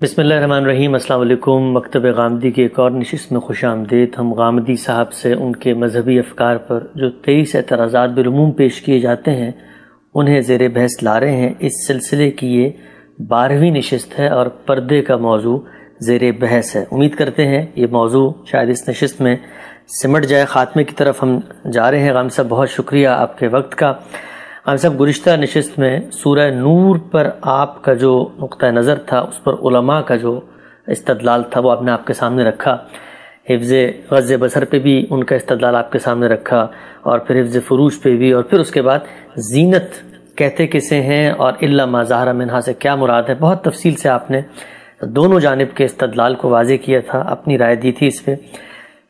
बसमीम अल्लाम मकतब गामदी की एक और नशस्त में खुश आमदेद। हम गामदी साहब से उनके मजहबी अफकार पर जो तेईस एतराज़ात बिलूम पेश किए जाते हैं, उन्हें ज़ेर बहस ला रहे हैं। इस सिलसिले की ये बारहवीं नशस्त है और पर्दे का मौजू ज़ेर बहस है। उम्मीद करते हैं ये मौजू शायद इस नशस्त में सिमट जाए। ख़ात्मे की तरफ़ हम जा रहे हैं। गाम साहब, बहुत शुक्रिया आपके वक्त का। हम सब गुज्त नशस्त में सूरह नूर पर आपका जो नुक़ नज़र था, उस पर उलमा का जो इस्तलाल था, वो आपने आपके सामने रखा। हिफ्ज़ गज़ बसर पे भी उनका इस्तदलाल आपके सामने रखा और फिर हिफ्ज़ फ़रूज पे भी और फिर उसके बाद जीनत कहते किसे हैं और इल्ला माजहरा मिनहा से क्या मुराद है? बहुत तफसील से आपने दोनों जानब के इस्तदलाल को वाजे किया था, अपनी राय दी थी इस पर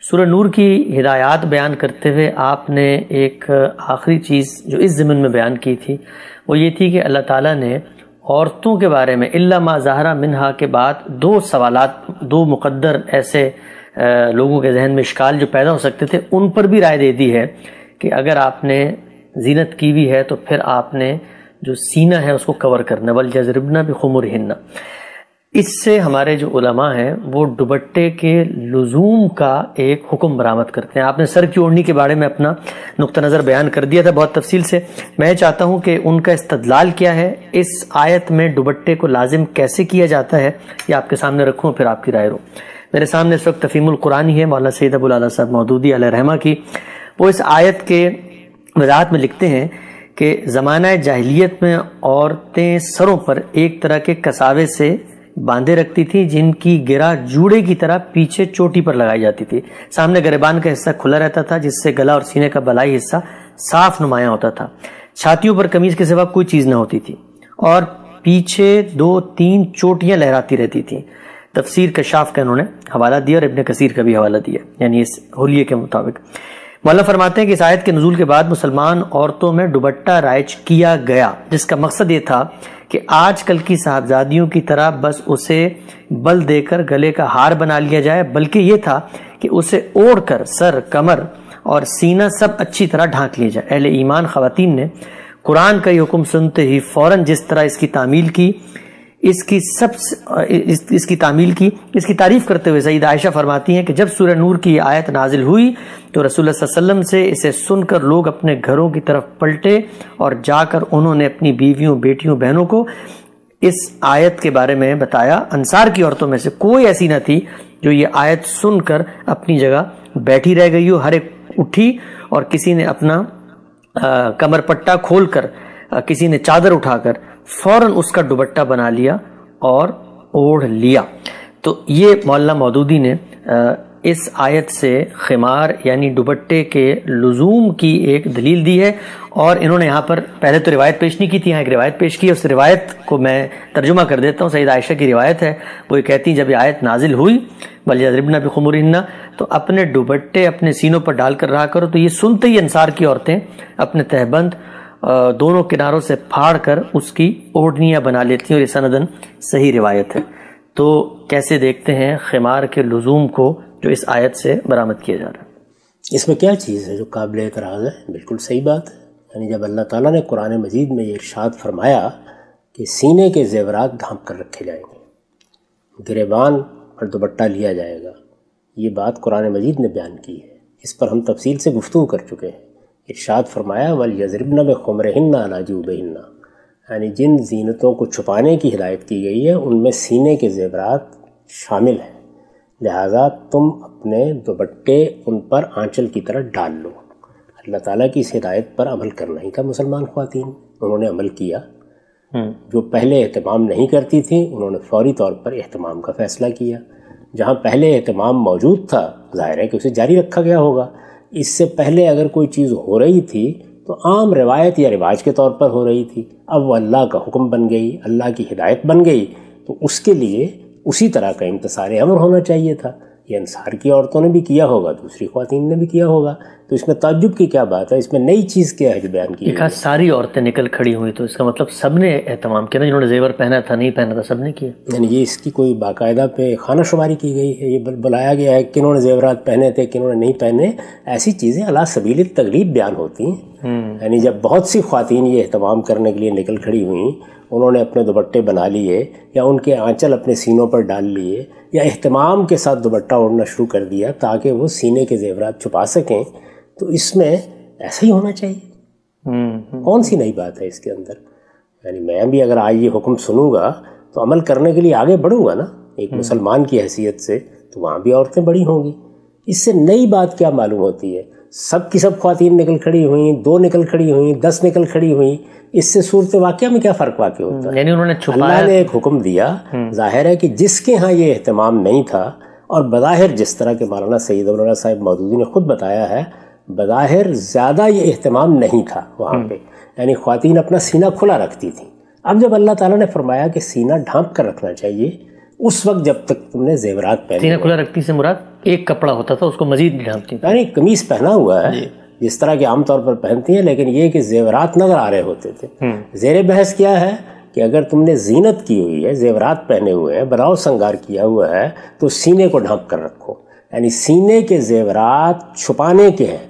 सूर नूर की हिदायत बयान करते हुए आपने एक आखिरी चीज़ जो इस ज़मीन में बयान की थी, वो ये थी कि अल्लाह ताला ने औरतों के बारे में, इल्ला मा ज़ाहरा मिनहा के बाद दो सवालात, दो मुकद्दर ऐसे लोगों के जहन में शिकाल जो पैदा हो सकते थे, उन पर भी राय दे दी है कि अगर आपने जीनत की हुई है तो फिर आपने जो सीना है उसको कवर करना, वल जजरबना भी हिन्ना इससे हमारे जो उलमा हैं, वो दुबट्टे के लजूम का एक हुक्म बरामद करते हैं। आपने सर की ओढ़नी के बारे में अपना नुक़ नज़र बयान कर दिया था बहुत तफसील से। मैं चाहता हूँ कि उनका इस्तदलाल क्या है, इस आयत में दुबट्टे को लाजिम कैसे किया जाता है, ये आपके सामने रखूँ फिर आपकी राय रो। मेरे सामने इस वक्त तफ़ीमुल कुरानी है, मौलाना सैद अबुल साहब मौदूदी रहमा की। वो इस आयत के वजाहत में लिखते हैं कि ज़माना जाहलीत में औरतें सरों पर एक तरह के कसावे से बांधे रखती थी, जिनकी गिरा जूड़े की तरह पीछे चोटी पर लगाई जाती थी। सामने गरेबान का हिस्सा खुला रहता था, जिससे गला और सीने का बलाई हिस्सा साफ़ नुमाया होता था। छातियों पर कमीज के सिवा कोई चीज़ न होती थी और पीछे दो तीन चोटियाँ लहराती रहती थी। तफसीर कशाफ का उन्होंने हवाला दिया और इबन कसीर का भी हवाला दिया, यानी इस होलिये के मुताबिक। मौला फरमाते हैं कि इस आयत के नजूल के बाद मुसलमान औरतों में दुबट्टा राइज किया गया, जिसका मकसद ये था कि आजकल की साहबजादियों की तरह बस उसे बल देकर गले का हार बना लिया जाए, बल्कि ये था कि उसे ओढ़कर सर, कमर और सीना सब अच्छी तरह ढांक लिया जाए। अहले ईमान खातन ने कुरान का ये हुक्म सुनते ही फ़ौरन जिस तरह इसकी तामील की इसकी सब इस, इसकी तामील की इसकी तारीफ़ करते हुए सईद आयशा फरमाती हैं कि जब सूर्य नूर की आयत नाजिल हुई तो रसूल से इसे सुनकर लोग अपने घरों की तरफ़ पलटे और जाकर उन्होंने अपनी बीवियों बेटियों बहनों को इस आयत के बारे में बताया। अंसार की औरतों में से कोई ऐसी न थी जो ये आयत सुनकर अपनी जगह बैठी रह गई हो। हर एक उठी और किसी ने अपना कमर पट्टा खोलकर किसी ने चादर उठाकर फ़ौरन उसका दुबट्टा बना लिया और ओढ़ लिया। तो ये मौलाना मौदूदी ने इस आयत से खमार यानी दुबट्टे के लजूम की एक दलील दी है और इन्होंने यहाँ पर पहले तो रिवायत पेश नहीं की थी, यहाँ एक रिवायत पेश की उस रिवायत को मैं तर्जुमा कर देता हूँ। सईद आयशा की रिवायत है। वो ये कहती जब ये आयत नाजिल हुई बलियाबना भी खमुरन्ना तो अपने दुबट्टे अपने सीनों पर डालकर रहा करो। तो ये सुनते ही अंसार की औरतें अपने तहबंद दोनों किनारों से फाड़ कर उसकी ओढ़नियाँ बना लेती हैं और ये सनदन सही रिवायत है। तो कैसे देखते हैं खमार के लजूम को जो इस आयत से बरामद किया जा रहा है? इसमें क्या चीज़ है जो काबिल एतराज़ है? बिल्कुल सही बात है। यानी जब अल्लाह ताला ने कुरान मजीद में ये इरशाद फरमाया कि सीने के जेवरात ढांप कर रखे जाएँगे, गिरबान और दुबट्टा लिया जाएगा, ये बात कुरान मजीद ने बयान की है। इस पर हम तफसील से गुफ्तु कर चुके हैं। इर्शाद फरमाया वल यजरबना में खुमरहन्ना अलाजूबहिन्ना यानी जिन जीनतों को छुपाने की हिदायत की गई है उनमें सीने के जेवरात शामिल हैं। लिहाजा तुम अपने दुबट्टे उन पर आंचल की तरह डाल लो। अल्लाह ताला की इस हिदायत पर अमल करना ही था मुसलमान खुवान उन्होंने अमल किया। हम्म। जो पहले अहतमाम नहीं करती थी उन्होंने फौरी तौर पर अहतमाम का फ़ैसला किया। जहाँ पहले अहतमाम मौजूद था ज़ाहिर है कि उसे जारी रखा गया होगा। इससे पहले अगर कोई चीज़ हो रही थी तो आम रिवायत या रिवाज के तौर पर हो रही थी। अब वह अल्लाह का हुक्म बन गई, अल्लाह की हिदायत बन गई तो उसके लिए उसी तरह का इंतसार अमर होना चाहिए था। ये अंसार की औरतों ने भी किया होगा दूसरी खातन ने भी किया होगा। तो इसमें ताजुब की क्या बात है? इसमें नई चीज़ क्या है जो बयान की है? सारी औरतें निकल खड़ी हुई तो इसका मतलब सबने एहतमाम किया ना जिन्होंने जेवर पहना था नहीं पहना था सबने किया। यानी ये इसकी कोई बाकायदा पे खाना शुमारी की गई है? ये बुलाया गया है किन्होंने जेवरात पहने थे किन्होंने नहीं पहने। ऐसी चीज़ें अला सबील तकलीफ़ बयान होती हैं। हम्म। यानी जब बहुत सी खातन ये अहतमाम करने के लिए निकल खड़ी हुई उन्होंने अपने दुपट्टे बना लिए या उनके आंचल अपने सीनों पर डाल लिए या अहतमाम के साथ दुपट्टा ओढ़ना शुरू कर दिया ताकि वो सीने के जेवरात छुपा सकें तो इसमें ऐसा ही होना चाहिए हम्म, हम्म। कौन सी नई बात है इसके अंदर यानी मैं भी अगर आज ये हुक्म सुनूँगा तो अमल करने के लिए आगे बढ़ूँगा ना एक हम्म। मुसलमान की हैसियत से तो वहाँ भी औरतें बड़ी होंगी इससे नई बात क्या मालूम होती है सब की सब खातन निकल खड़ी हुई दो निकल खड़ी हुई दस निकल खड़ी हुई। इससे सूरत वाक्य में क्या फ़र्क वाक्य होता है? यानी उन्होंने अल्लाह ने एक हुक्म दिया ज़ाहिर है कि जिसके यहाँ ये अहतमाम नहीं था और बज़ाहिर जिस तरह के मौलाना सईद अबुल्ला साहब मौदूदी ने खुद बताया है बज़ाहिर ज़्यादा ये अहतमाम नहीं था वहाँ पर यानी ख़वातीन अपना सीना खुला रखती थी। अब जब अल्लाह ताला ने फरमाया कि सीना ढांप कर रखना चाहिए उस वक्त जब तक तुमने जेवरात पहने सीना खुला रखती से मुराद? एक कपड़ा होता था उसको मजीद नहीं ढांपती यानी कमीज पहना हुआ है जिस तरह के आमतौर पर पहनती हैं लेकिन ये कि जेवरात नज़र आ रहे होते थे। जेर बहस क्या है कि अगर तुमने जीनत की हुई है जेवरात पहने हुए हैं बनाव संगार किया हुआ है तो सीने को ढांप कर रखो। यानी सीने के जेवरात छुपाने के हैं।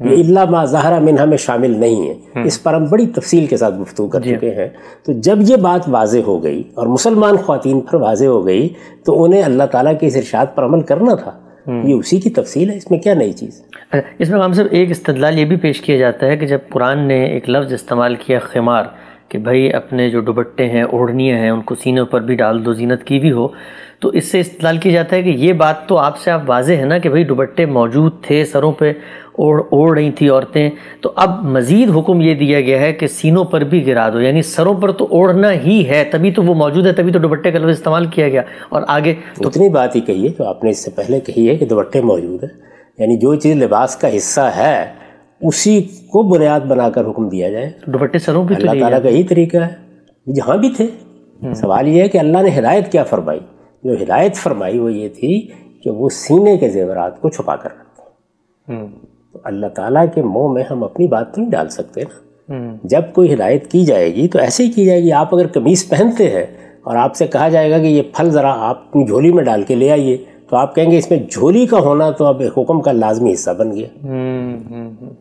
ये इल्ला मा ज़हरा मिनहा में शामिल नहीं है। इस पर हम बड़ी तफसील के साथ गुफ्तू कर चुके हैं। तो जब ये बात वाज हो गई और मुसलमान खातन पर वाज हो गई तो उन्हें अल्लाह ताला के इस इरशाद पर अमल करना था। ये उसी की तफसील है। इसमें क्या नई चीज़? इसमें हम सब एक इस्तदलाल ये भी पेश किया जाता है कि जब कुरान ने एक लफ्ज़ इस्तेमाल किया खमार कि भाई अपने जो दुबट्टे हैं, ओढ़नियाँ हैं, उनको सीनों पर भी डाल दो, जीनत की भी हो। तो इससे इस्तेमाल किया जाता है कि ये बात तो आपसे आप वाजे है ना कि भाई दुबट्टे मौजूद थे, सरों पे ओढ़ ओढ़ रही थी औरतें। तो अब मज़ीद हुक्म ये दिया गया है कि सीनों पर भी गिरा दो, यानी सरों पर तो ओढ़ना ही है, तभी तो वो मौजूद है, तभी तो दुबट्टे का लफ्ज़ इस्तेमाल किया गया। और आगे तो उतनी बात ही कही है जो आपने इससे पहले कही है कि दुबट्टे मौजूद है। यानी जो चीज़ लिबास का हिस्सा है उसी को बुनियाद बनाकर हुक्म दिया जाए। दुपट्टे सरों पे तो अल्लाह ताला का यही तरीका है। जहाँ भी थे सवाल ये है कि अल्लाह ने हिदायत क्या फरमाई? जो हिदायत फरमाई वो ये थी कि वो सीने के जेवरात को छुपा कर रखें हम्म, तो अल्लाह ताला के मुँह में हम अपनी बात तो नहीं डाल सकते ना। हम्म, जब कोई हिदायत की जाएगी तो ऐसे ही की जाएगी आप अगर कमीज़ पहनते हैं और आपसे कहा जाएगा कि ये फल ज़रा आप अपनी झोली में डाल के ले आइए तो आप कहेंगे इसमें झोली का होना तो अब हुक्म का लाजमी हिस्सा बन गया। हम्म, हम्म, हम्म,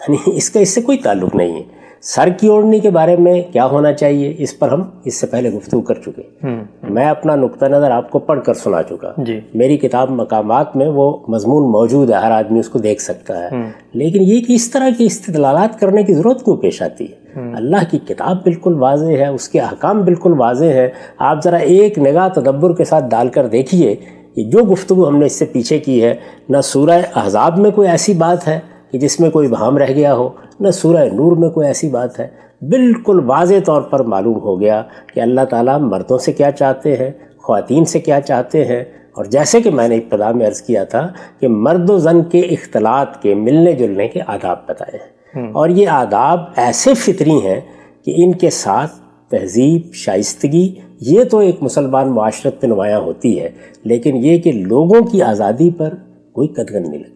यानी इसका इससे कोई ताल्लुक नहीं है। सर की ओढ़नी के बारे में क्या होना चाहिए इस पर हम इससे पहले गुफ्तु कर चुके हम्म, मैं अपना नुक्ता नज़र आपको पढ़ कर सुना चुका। मेरी किताब मकामात में वो मजमून मौजूद है हर आदमी उसको देख सकता है। लेकिन ये कि इस तरह की इस्तलालात करने की ज़रूरत क्यों पेश आती है? अल्लाह की किताब बिल्कुल वाजे है उसके अहकाम बिल्कुल वाजे हैं। आप ज़रा एक निगाह तदब्बर के साथ डालकर देखिए कि जो गुफ्तु हमने इससे पीछे की है ना सूरह अहजाब में कोई ऐसी बात है कि जिसमें कोई वहाम रह गया हो न सूरह नूर में कोई ऐसी बात है। बिल्कुल वाज तौर पर मालूम हो गया कि अल्लाह ताला मर्दों से क्या चाहते हैं ख़वातीन से क्या चाहते हैं। और जैसे कि मैंने इब्तदा में अर्ज़ किया था कि मर्द व जन के इख्तलात के मिलने जुलने के आदाब बताए। हैं और ये आदाब ऐसे फितरी हैं कि इनके साथ तहजीब शाइस्तगी ये तो एक मुसलमान माशरत पे नुमायाँ होती है लेकिन ये कि लोगों की आज़ादी पर कोई कदगन नहीं लगती।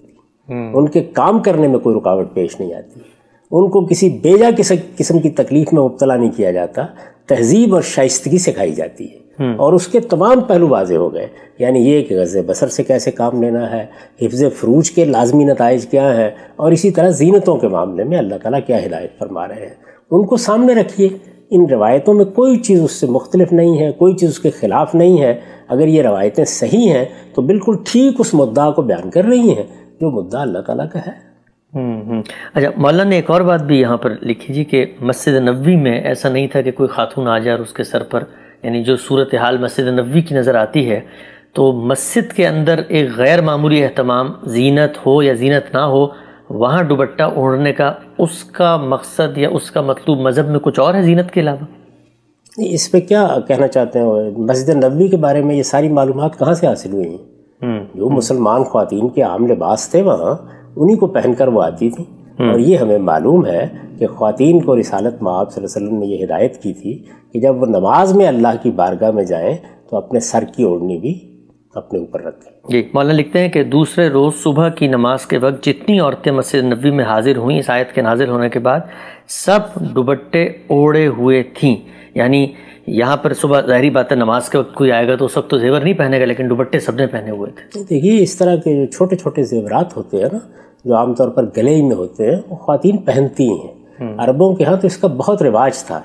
उनके काम करने में कोई रुकावट पेश नहीं आती। उनको किसी बेजा किस किस्म की तकलीफ़ में मुबतला नहीं किया जाता। तहजीब और शाइस्तगी सिखाई जाती है। और उसके तमाम पहलू वाजे हो गए। यानी ये कि गज़ बसर से कैसे काम लेना है हिफ्ज़ फ्रूज के लाजमी नतज क्या हैं और इसी तरह जीनतों के मामले में अल्लाह ताला क्या हिदायत फरमा रहे हैं। उनको सामने रखिए। इन रवायतों में कोई चीज़ उससे मुख्तलिफ़ नहीं है कोई चीज़ उसके ख़िलाफ़ नहीं है। अगर ये रवायतें सही हैं तो बिल्कुल ठीक उस मुद्दा को बयान कर रही हैं। जो मुद्दा अल्लाह ताला का है। हम्म, हम्म। अच्छा मौलाना ने एक और बात भी यहाँ पर लिखी जी कि मस्जिद नबवी में ऐसा नहीं था कि कोई खातून आ जाए और उसके सर पर यानी जो सूरत हाल मस्जिद नबवी की नज़र आती है तो मस्जिद के अंदर एक गैर मामूली अहतमाम जीनत हो या जीनत ना हो वहाँ दुबट्टा ओढ़ने का उसका मकसद या उसका मतलूब मज़हब में कुछ और है जीनत के अलावा? इस पर क्या कहना चाहते हैं? मस्जिद नबी के बारे में ये सारी मालूम कहाँ से हासिल हुई? हैं जो मुसलमान खातन के आम लिबास थे वहाँ उन्हीं को पहनकर वो आती थी। और ये हमें मालूम है कि खातन को रिसालत माब वसल्लम ने यह हिदायत की थी कि जब वो नमाज़ में अल्लाह की बारगाह में जाएँ तो अपने सर की ओढ़नी भी अपने ऊपर रखें जी। मौलाना लिखते हैं कि दूसरे रोज़ सुबह की नमाज़ के वक्त जितनी औरतें मस्जिद नबी में हाजिर हुई इस आयत के नाजिल होने के बाद सब दुबट्टे ओढ़े हुए थीं। यानी यहाँ पर सुबह ज़ाहरी बात है नमाज़ के वक्त कोई आएगा तो उस वक्त तो जेवर नहीं पहनेगा लेकिन दुबट्टे सबने पहने हुए थे। देखिए इस तरह के जो छोटे छोटे जेवरात होते हैं ना जो आमतौर पर गले में होते हैं वो खातन पहनती हैं। अरबों के यहाँ तो इसका बहुत रिवाज था।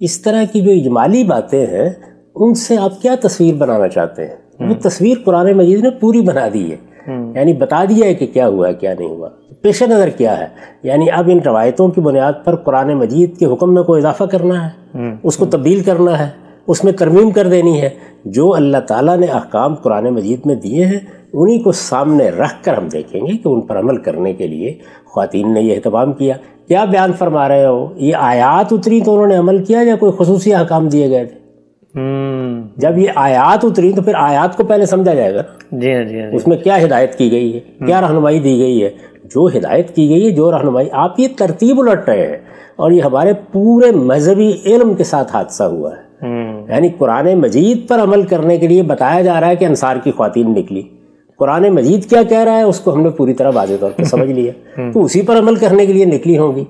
इस तरह की जो इजमाली बातें हैं उनसे आप क्या तस्वीर बनाना चाहते हैं? वो हम्म। तस्वीर कुरान मजीद ने पूरी बना दी है। हम्म। यानी बता दिया है कि क्या हुआ है क्या नहीं हुआ पेश नज़र क्या है यानी अब इन रवायतों की बुनियाद पर कुरान मजीद के हुक्म में कोई इजाफा करना है हम्म। उसको तब्दील करना है उसमें तरमीम कर देनी है जो अल्लाह ताला ने अहकाम कुरान मजीद में दिए हैं उन्हीं को सामने रख कर हम देखेंगे कि उन पर अमल करने के लिए ख़वान ने यह अहतमाम किया क्या बयान फरमा रहे हो ये आयात उतरी तो उन्होंने अमल किया या कोई खसूसी अहकाम दिए गए थे हम्म। जब ये आयात उतरी तो फिर आयात को पहले समझा जाएगा। जी हाँ जी हाँ उसमें क्या हिदायत की गई है? क्या रहनुमाई दी गई है? जो हिदायत की गई है जो रहनुमाई आप ये तरतीब उलट रहे हैं और ये हमारे पूरे मजहबी इल्म के साथ हादसा हुआ है। हम्म। यानी कुरान मजीद पर अमल करने के लिए बताया जा रहा है कि अंसार की खातन निकली। कुरान मजीद क्या कह रहा है उसको हमने पूरी तरह वाजे तौर पर समझ लिया। हम्म। तो उसी पर अमल करने के लिए निकली होंगी।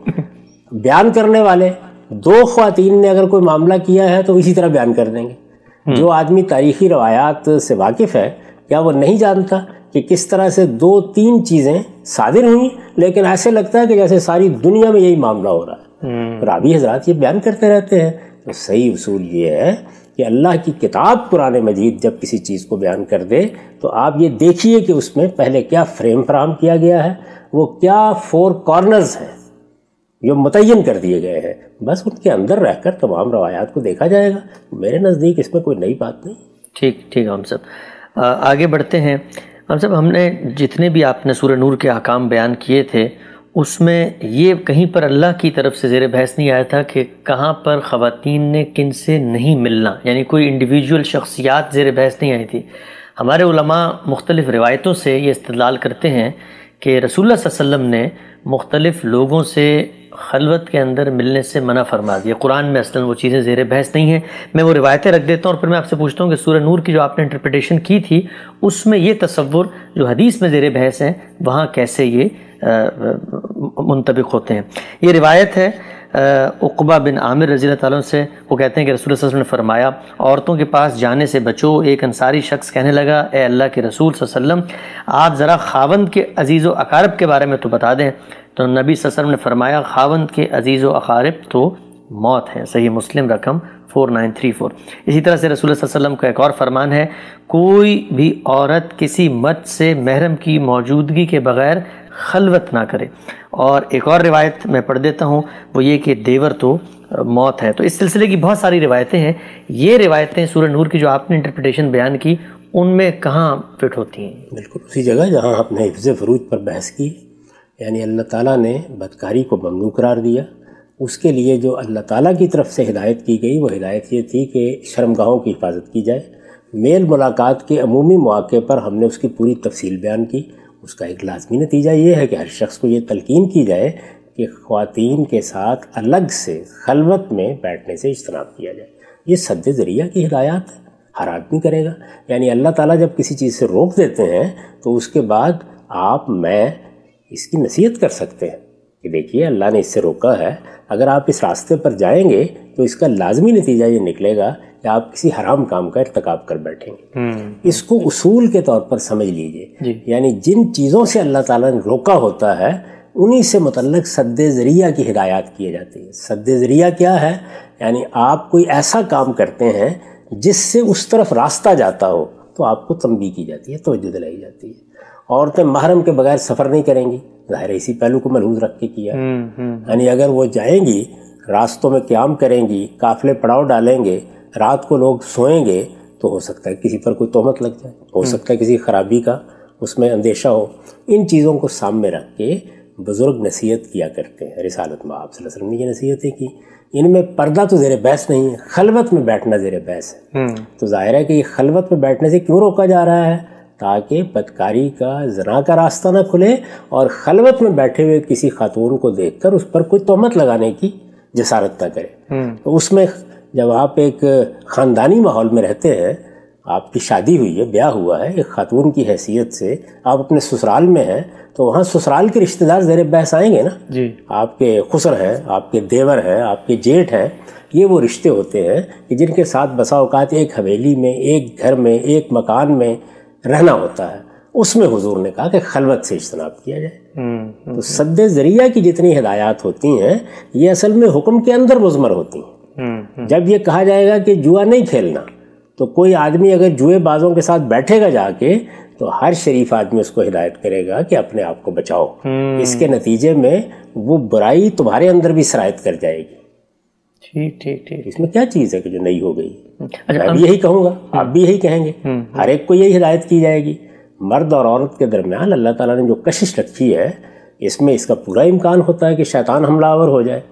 बयान करने वाले दो खातन ने अगर कोई मामला किया है तो इसी तरह बयान कर देंगे। हम्म। जो आदमी तारीखी रवायात से वाकिफ़ है क्या वो नहीं जानता कि किस तरह से दो तीन चीज़ें सादिर हुई लेकिन ऐसे लगता है कि जैसे सारी दुनिया में यही मामला हो रहा है। राबी हजरात ये बयान करते रहते हैं तो सही उसूल ये है कि अल्लाह की किताब पुराने मजीद जब किसी चीज़ को बयान कर दे तो आप ये देखिए कि उसमें पहले क्या फ्रेम फ्राहम किया गया है वो क्या फोर कॉर्नर्स हैं। जो मुतन कर दिए गए हैं। बस उनके अंदर रहकर तमाम रवायात को देखा जाएगा। मेरे नज़दीक इसमें कोई नई बात नहीं। ठीक ठीक हम सब आगे बढ़ते हैं। हम सब हमने जितने भी आपने सूर्य नूर के अकाम बयान किए थे, उसमें ये कहीं पर अल्लाह की तरफ़ से ज़ेर बहस नहीं आया था कि कहाँ पर ख़वातीन ने किन से नहीं मिलना, यानी कोई इंडिविजुअल शख्सियात ज़ेर बहस नहीं आई थी। हमारे उलमा मुख्तलिफ़ रिवायतों से ये इस्तलाल करते हैं कि रसूल वसम ने मुख्तलिफ़ लोगों से खलवत के अंदर मिलने से मना फरमा दिया। कुरान में असल वो चीज़ें ज़ेर बहस नहीं है। मैं वो रिवायतें रख देता हूँ और फिर मैं आपसे पूछता हूँ कि सूर्य नूर की जो आपने इंटरप्रटेशन की थी, उसमें ये तस्वुर जो हदीस में ज़ेर बहस हैं, वहाँ कैसे ये मुंतबिक होते हैं। ये रिवायत है उकबा बिन आमिर रज़ी तैन से, वो कहते हैं कि रसूल वसल्लम ने फरमाया, औरतों के पास जाने से बचो, एक अंसारी शख्स कहने लगा, ए अल्लाह के रसूल वसल्लम, आप ज़रा खावंद के अज़ीज़ अकारब के बारे में तो बता दें। तो नबी वसल्लम ने फरमाया, खावंद के अज़ीज़ अकारब तो मौत है। सही मुस्लिम रकम फोर नाइन थ्री फोर। इसी तरह से रसूल वसल्लम का एक और फरमान है, कोई भी औरत किसी मत से महरम की मौजूदगी के बगैर खलवत ना करे। और एक और रिवायत मैं पढ़ देता हूँ, वो ये कि देवर तो मौत है। तो इस सिलसिले की बहुत सारी रिवायतें हैं। ये रिवायतें सूर्य नूर की जो आपने इंटरप्रटेशन बयान की, उनमें कहाँ फिट होती हैं? बिल्कुल, उसी जगह जहाँ आपने हिफ्ज़ फरूज पर बहस की, यानी अल्लाह ताला ने बदकारी को ममनू करार दिया उसके लिए जो अल्लाह ताला की तरफ़ से हिदायत की गई, वो हिदायत ये थी कि शर्मगाहों की हिफाजत की जाए। मेल मुलाकात के अमूमी मौके पर हमने उसकी पूरी तफसील बयान की। उसका एक लाजमी नतीजा ये है कि हर शख्स को ये तलकिन की जाए कि ख़वान के साथ अलग से खलवत में बैठने से इज्तनाब किया जाए। ये सद ज़रिया की हिदायत है, हर आदमी करेगा। यानी अल्लाह ताला जब किसी चीज़ से रोक देते हैं तो उसके बाद आप, मैं, इसकी नसीहत कर सकते हैं। कि देखिए अल्लाह ने इससे रोका है। अगर आप इस रास्ते पर जाएँगे तो इसका लाजमी नतीजा ये निकलेगा कि आप किसी हराम काम का इरतकब कर बैठेंगे। हम्म। इसको उसूल के तौर पर समझ लीजिए। यानी जिन चीज़ों से अल्लाह ताला ने रोका होता है उन्हीं से मतलब सद ज़रिया की हिदायत की जाती है। सद ज़रिया क्या है? यानी आप कोई ऐसा काम करते हैं जिससे उस तरफ़ रास्ता जाता हो तो आपको तंबी की जाती है तोज्जो दिलाई जाती है। औरतें महरम के बगैर सफ़र नहीं करेंगी। ज़ाहिर इसी पहलू को महूज रख के किया। हम्म, हम्म। यानी अगर वो जाएँगी रास्तों में क्याम करेंगी काफिले पड़ाव डालेंगे रात को लोग सोएँगे तो हो सकता है किसी पर कोई तोहमत लग जाए। हो हम्म। सकता है किसी खराबी का उसमें अंदेशा हो। इन चीज़ों को सामने रख के बुज़ुर्ग नसीहत किया करते हैं। रिसालत में आप ने ये नसीहतें की। इनमें पर्दा तो ज़ेर बहस नहीं है खलवत में बैठना ज़ेर बहस है। तो ज़ाहिर है कि ये खलवत में बैठने से क्यों रोका जा रहा है? ताकि बदकारी का जना का रास्ता ना खुले और खलवत में बैठे हुए किसी खातून को देखकर उस पर कोई तोहमत लगाने की जसारत ना करे। हम्म। तो उसमें जब आप एक ख़ानदानी माहौल में रहते हैं आपकी शादी हुई है ब्याह हुआ है एक खातून की हैसियत से आप अपने ससुराल में हैं तो वहाँ ससुराल के रिश्तेदार ज़र बहस आएँगे ना? जी। आपके खुसर हैं आपके देवर हैं आपके जेठ हैं ये वो रिश्ते होते हैं कि जिनके साथ बसा अवकात एक हवेली में एक घर में एक मकान में रहना होता है। उसमें हुजूर ने कहा कि खलवत से इज्तनाब किया जाए। हम्म, हम्म, तो सद ज़रिया की जितनी हिदायत होती हैं ये असल में हुक्म के अंदर मुजमर होती हैं। हम्म, जब ये कहा जाएगा कि जुआ नहीं खेलना तो कोई आदमी अगर जुए बाजों के साथ बैठेगा जाके तो हर शरीफ आदमी उसको हिदायत करेगा कि अपने आप को बचाओ। इसके नतीजे में वो बुराई तुम्हारे अंदर भी शरायत कर जाएगी। ठीक ठीक ठीक। इसमें क्या चीज़ है कि जो नहीं हो गई? अच्छा मैं भी यही कहूँगा आप भी यही कहेंगे। हर एक को यही हिदायत की जाएगी। मर्द और औरत के दरमियान अल्लाह ताला ने जो कशिश रखी है इसमें इसका पूरा इम्कान होता है कि शैतान हमलावर हो जाए।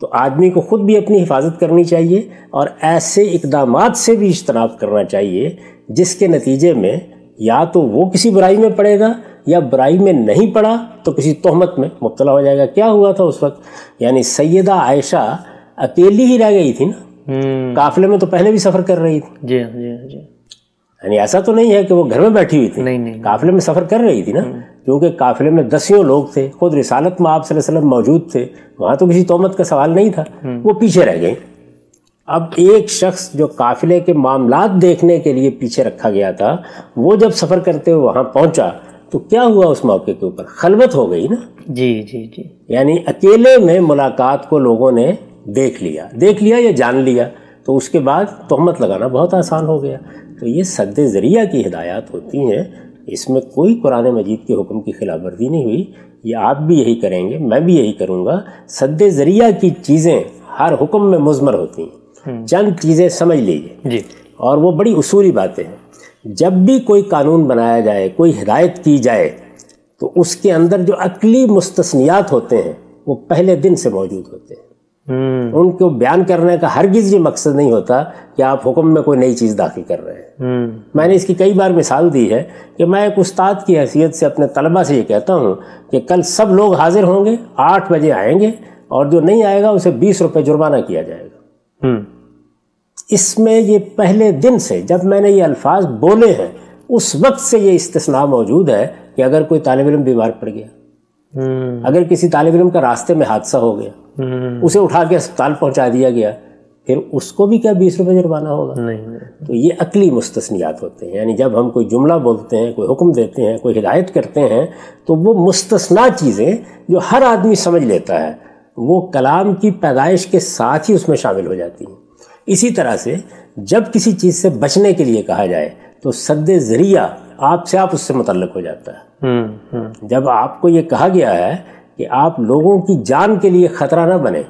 तो आदमी को ख़ुद भी अपनी हिफाजत करनी चाहिए और ऐसे इकदाम से भी इज्तनाब करना चाहिए जिसके नतीजे में या तो वो किसी बुराई में पड़ेगा या बुराई में नहीं पड़ा तो किसी तोहमत में मुबतला हो जाएगा। क्या हुआ था उस वक्त? यानी सैदा आयशा अकेली ही रह गई थी ना। हम्म। काफिले में तो पहले भी सफ़र कर रही थी। जी जी जी। यानी ऐसा तो नहीं है कि वो घर में बैठी हुई थी। नहीं नहीं काफिले में सफ़र कर रही थी ना हम्म। क्योंकि काफिले में दसियों लोग थे खुद रिसालत में आप वसल्लम मौजूद थे वहाँ तो किसी तोहमत का सवाल नहीं था। हम्म। वो पीछे रह गई। अब एक शख्स जो काफिले के मामला देखने के लिए पीछे रखा गया था वो जब सफ़र करते हुए वहाँ पहुँचा तो क्या हुआ उस मौके के ऊपर? खलबत हो गई ना। जी जी जी। यानी अकेले में मुलाकात को लोगों ने देख लिया। देख लिया या जान लिया तो उसके बाद तहमत लगाना बहुत आसान हो गया। तो ये सद ज़रिया की हिदायत होती हैं। इसमें कोई कुरान मजीद के हुक्म की खिलाफ वर्जी नहीं हुई। ये आप भी यही करेंगे मैं भी यही करूँगा। सद ज़रिया की चीज़ें हर हुक्म में मुजमर होती हैं। हम्म। चंद चीज़ें समझ लीजिए। और वो बड़ी उसूली बातें हैं। जब भी कोई कानून बनाया जाए कोई हिदायत की जाए तो उसके अंदर जो अकली मुस्तनियात होते हैं वो पहले दिन से मौजूद होते हैं। उनको बयान करने का हरगिज ये मकसद नहीं होता कि आप हुक्म में कोई नई चीज़ दाखिल कर रहे हैं हम्म। मैंने इसकी कई बार मिसाल दी है कि मैं एक उस्ताद की हैसियत से अपने तलबा से ये कहता हूँ कि कल सब लोग हाजिर होंगे आठ बजे आएँगे और जो नहीं आएगा उसे बीस रुपये जुर्माना किया जाएगा हम्म। इसमें ये पहले दिन से जब मैंने ये अल्फाज बोले हैं उस वक्त से ये इस्तना मौजूद है कि अगर कोई तालब इम बीमार पड़ गया अगर किसी तालब इलम का रास्ते में हादसा हो गया हम्म। उसे उठा के अस्पताल पहुँचा दिया गया। फिर उसको भी क्या बीस रुपये जुर्माना होगा? नहीं, नहीं। तो ये अकली मुस्तनियात होते हैं। यानी जब हम कोई जुमला बोलते हैं कोई हुक्म देते हैं कोई हिदायत करते हैं तो वो मुस्तना चीज़ें जो हर आदमी समझ लेता है वो कलाम की पैदाइश के साथ ही उसमें शामिल हो जाती हैं। इसी तरह से जब किसी चीज़ से बचने के लिए कहा जाए तो सद ज़रिया आपसे आप उससे मुतलक हो जाता है। हम्म, हम्म। जब आपको ये कहा गया है कि आप लोगों की जान के लिए ख़तरा ना बने।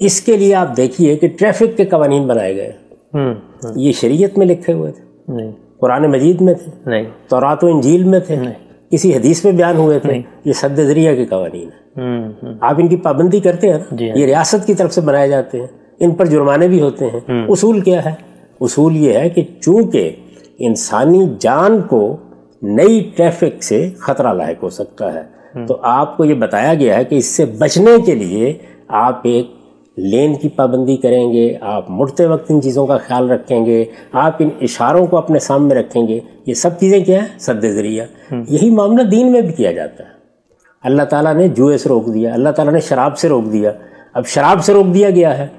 इसके लिए आप देखिए कि ट्रैफ़िक के कवानीन बनाए गए। हम्म, हम्म। ये शरीयत में लिखे हुए थे। कुरान मजीद में थे। नहीं। तौरात इंजील में थे। नहीं। किसी हदीस में बयान हुए थे। ये सद ज़रिया के कवानीन है। हम्म, आप इनकी पाबंदी करते हैं ना हाँ। ये रियासत की तरफ़ से बनाए जाते हैं। इन पर जुर्माने भी होते हैं। उसूल क्या है? उसूल ये है कि चूँकि इंसानी जान को नई ट्रैफ़िक से खतरा लायक हो सकता है तो आपको ये बताया गया है कि इससे बचने के लिए आप एक लेन की पाबंदी करेंगे आप मुड़ते वक्त इन चीज़ों का ख्याल रखेंगे आप इन इशारों को अपने सामने रखेंगे। ये सब चीज़ें क्या है? सद ज़रिया यही मामला दीन में भी किया जाता है। अल्लाह ताला ने जुए से रोक दिया अल्लाह ताला ने शराब से रोक दिया। अब शराब से रोक दिया गया है।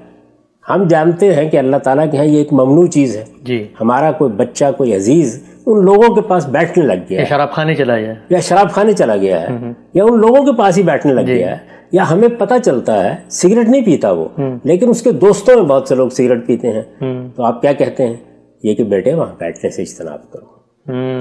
हम जानते हैं कि अल्लाह ताला के यहाँ ये एक ममनू चीज़ है। जी। हमारा कोई बच्चा कोई अज़ीज़ उन लोगों के पास बैठने लग गया शराब खाने चला गया या शराब खाने चला गया है। हम्म, हम्म। या उन लोगों के पास ही बैठने लग गया है। या हमें पता चलता है सिगरेट नहीं पीता वो। हम्म। लेकिन उसके दोस्तों में बहुत से लोग सिगरेट पीते हैं। तो आप क्या कहते हैं? ये कि बेटे वहाँ बैठने से इज्तनाब करो।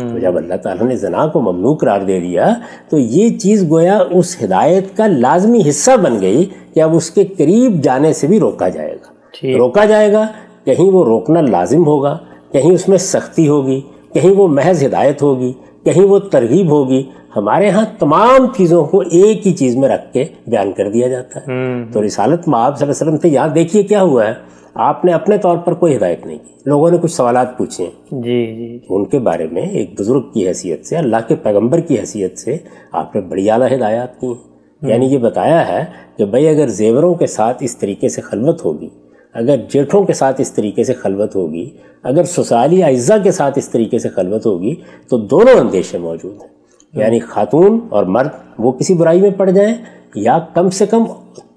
तो जब अल्लाह ताला ने जना को ममनू करार दे दिया तो ये चीज़ गोया उस हिदायत का लाजमी हिस्सा बन गई कि अब उसके करीब जाने से भी रोका जाएगा। रोका जाएगा कहीं वो रोकना लाजिम होगा कहीं उसमें सख्ती होगी। कहीं वो महज हिदायत होगी कहीं वो तरगीब होगी हमारे यहाँ तमाम चीज़ों को एक ही चीज़ में रख के बयान कर दिया जाता है। हम्म। तो रिसालत में आप वसल्लम थे यहाँ देखिए क्या हुआ है आपने अपने तौर पर कोई हिदायत नहीं की। लोगों ने कुछ सवाल पूछे जी जी उनके बारे में एक बुज़ुर्ग की हैसियत से अल्लाह के पैगंबर की हैसियत से आपने बड़ी आला हिदायत की। हम्म। यानी ये बताया है कि भाई अगर जेवरों के साथ इस तरीके से खलवत होगी अगर जेठों के साथ इस तरीके से खलवत होगी अगर ससुराली अज्जा के साथ इस तरीके से खलवत होगी तो दोनों अंदेशे मौजूद हैं। यानी खातून और मर्द वो किसी बुराई में पड़ जाए या कम से कम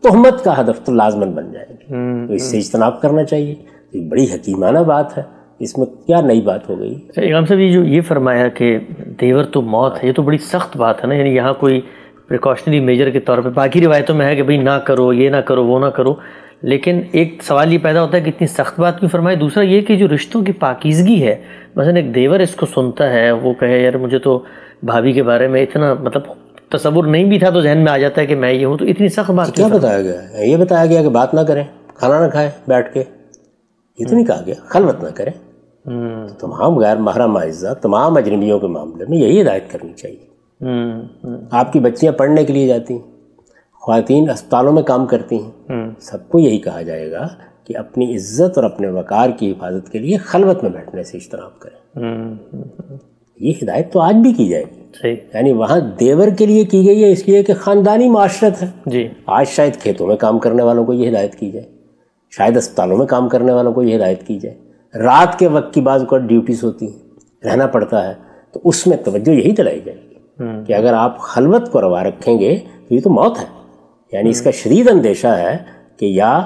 तहमत का हदफ तो लाजमन बन जाएगी। हम्म, तो इससे इज्तनाब करना चाहिए। तो बड़ी हकीमाना बात है। इसमें क्या नई बात हो गई? अच्छा, इमाम साहब ये जो ये फरमाया कि देवर तो मौत है ये तो बड़ी सख्त बात है ना। यानी यहाँ कोई प्रिकॉशनरी मेजर के तौर पे बाकी रिवायतों में है कि भाई ना करो ये ना करो वो ना करो। लेकिन एक सवाल ये पैदा होता है कि इतनी सख्त बात क्यों फरमाए? दूसरा ये कि जो रिश्तों की पाकिजगी है मसलन एक देवर इसको सुनता है वो कहे यार मुझे तो भाभी के बारे में इतना मतलब तस्वुर नहीं भी था तो जहन में आ जाता है कि मैं ये हूँ। तो इतनी सख्त बात क्या बताया गया है? ये बताया गया कि बात ना करें खाना ना खाए बैठ के। ये तो नहीं कहा गया खलवत ना करें। हम्म, तो तमाम गैर महरम आइज़ा तमाम अजनबियों के मामले में यही हिदायत करनी चाहिए। हम्म, हम्म, आपकी बच्चियाँ पढ़ने के लिए जाती हैं खातन अस्पतालों में काम करती हैं। हम्म, सबको यही कहा जाएगा कि अपनी इज़्ज़त और अपने वकार की हिफाजत के लिए खलवत में बैठने से इज्तनाब करें। हम्म, हम्म, ये हिदायत तो आज भी की जाएगी। यानी वहाँ देवर के लिए की गई है इसलिए कि ख़ानदानी माशरत है। जी। आज शायद खेतों में काम करने वालों को ये हिदायत की जाए। शायद अस्पतालों में काम करने वालों को ये हिदायत की जाए। रात के वक्त की बाज़ को ड्यूटीज़ होती हैं रहना पड़ता है तो उसमें तवज्जो यही दिलाई जाएगी कि अगर आप खलवत को रवा रखेंगे तो ये तो मौत है। यानी इसका शदीद अंदेशा है कि या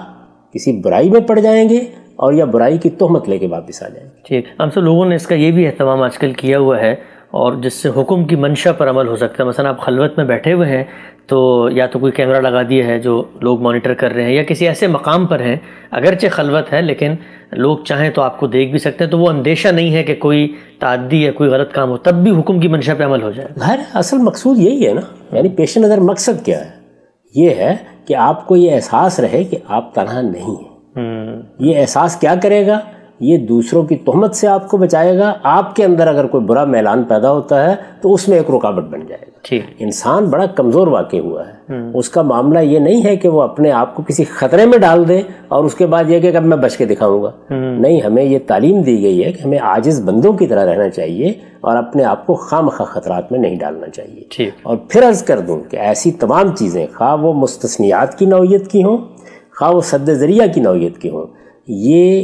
किसी बुराई में पड़ जाएँगे और या बुराई की तोहमत लेके वापस आ जाएँगे। ठीक। हम सब लोगों ने इसका ये भी अहतमाम आजकल किया हुआ है और जिससे हुक्म की मंशा पर अमल हो सकता है। मसलन आप खलवत में बैठे हुए हैं तो या तो कोई कैमरा लगा दिया है जो लोग मॉनिटर कर रहे हैं या किसी ऐसे मकाम पर हैं अगरचे खलवत है लेकिन लोग चाहें तो आपको देख भी सकते हैं। तो वो अंदेशा नहीं है कि कोई तादी या कोई गलत काम हो तब भी हुक्म की मंशा पर अमल हो जाए। है असल मकसूद यही है ना यानी पेश नज़र मकसद क्या है? ये है कि आपको ये एहसास रहे कि आप तनहा नहीं हैं। हम्म, ये एहसास क्या करेगा? ये दूसरों की तहमत से आपको बचाएगा। आपके अंदर अगर कोई बुरा मैलान पैदा होता है तो उसमें एक रुकावट बन जाएगा। इंसान बड़ा कमज़ोर वाक़ हुआ है। उसका मामला ये नहीं है कि वो अपने आप को किसी ख़तरे में डाल दे और उसके बाद ये कि अब मैं बच के दिखाऊँगा। नहीं हमें ये तालीम दी गई है कि हमें आजिज़ बंदों की तरह रहना चाहिए और अपने आप को खाम खा ख़तरात में नहीं डालना चाहिए। ठीक। और फिर अर्ज़ कर दूँ कि ऐसी तमाम चीज़ें खा वो मुस्तसनियात की नौीयत की हों खा वो सद ज़रिया की नौीयत की हों ये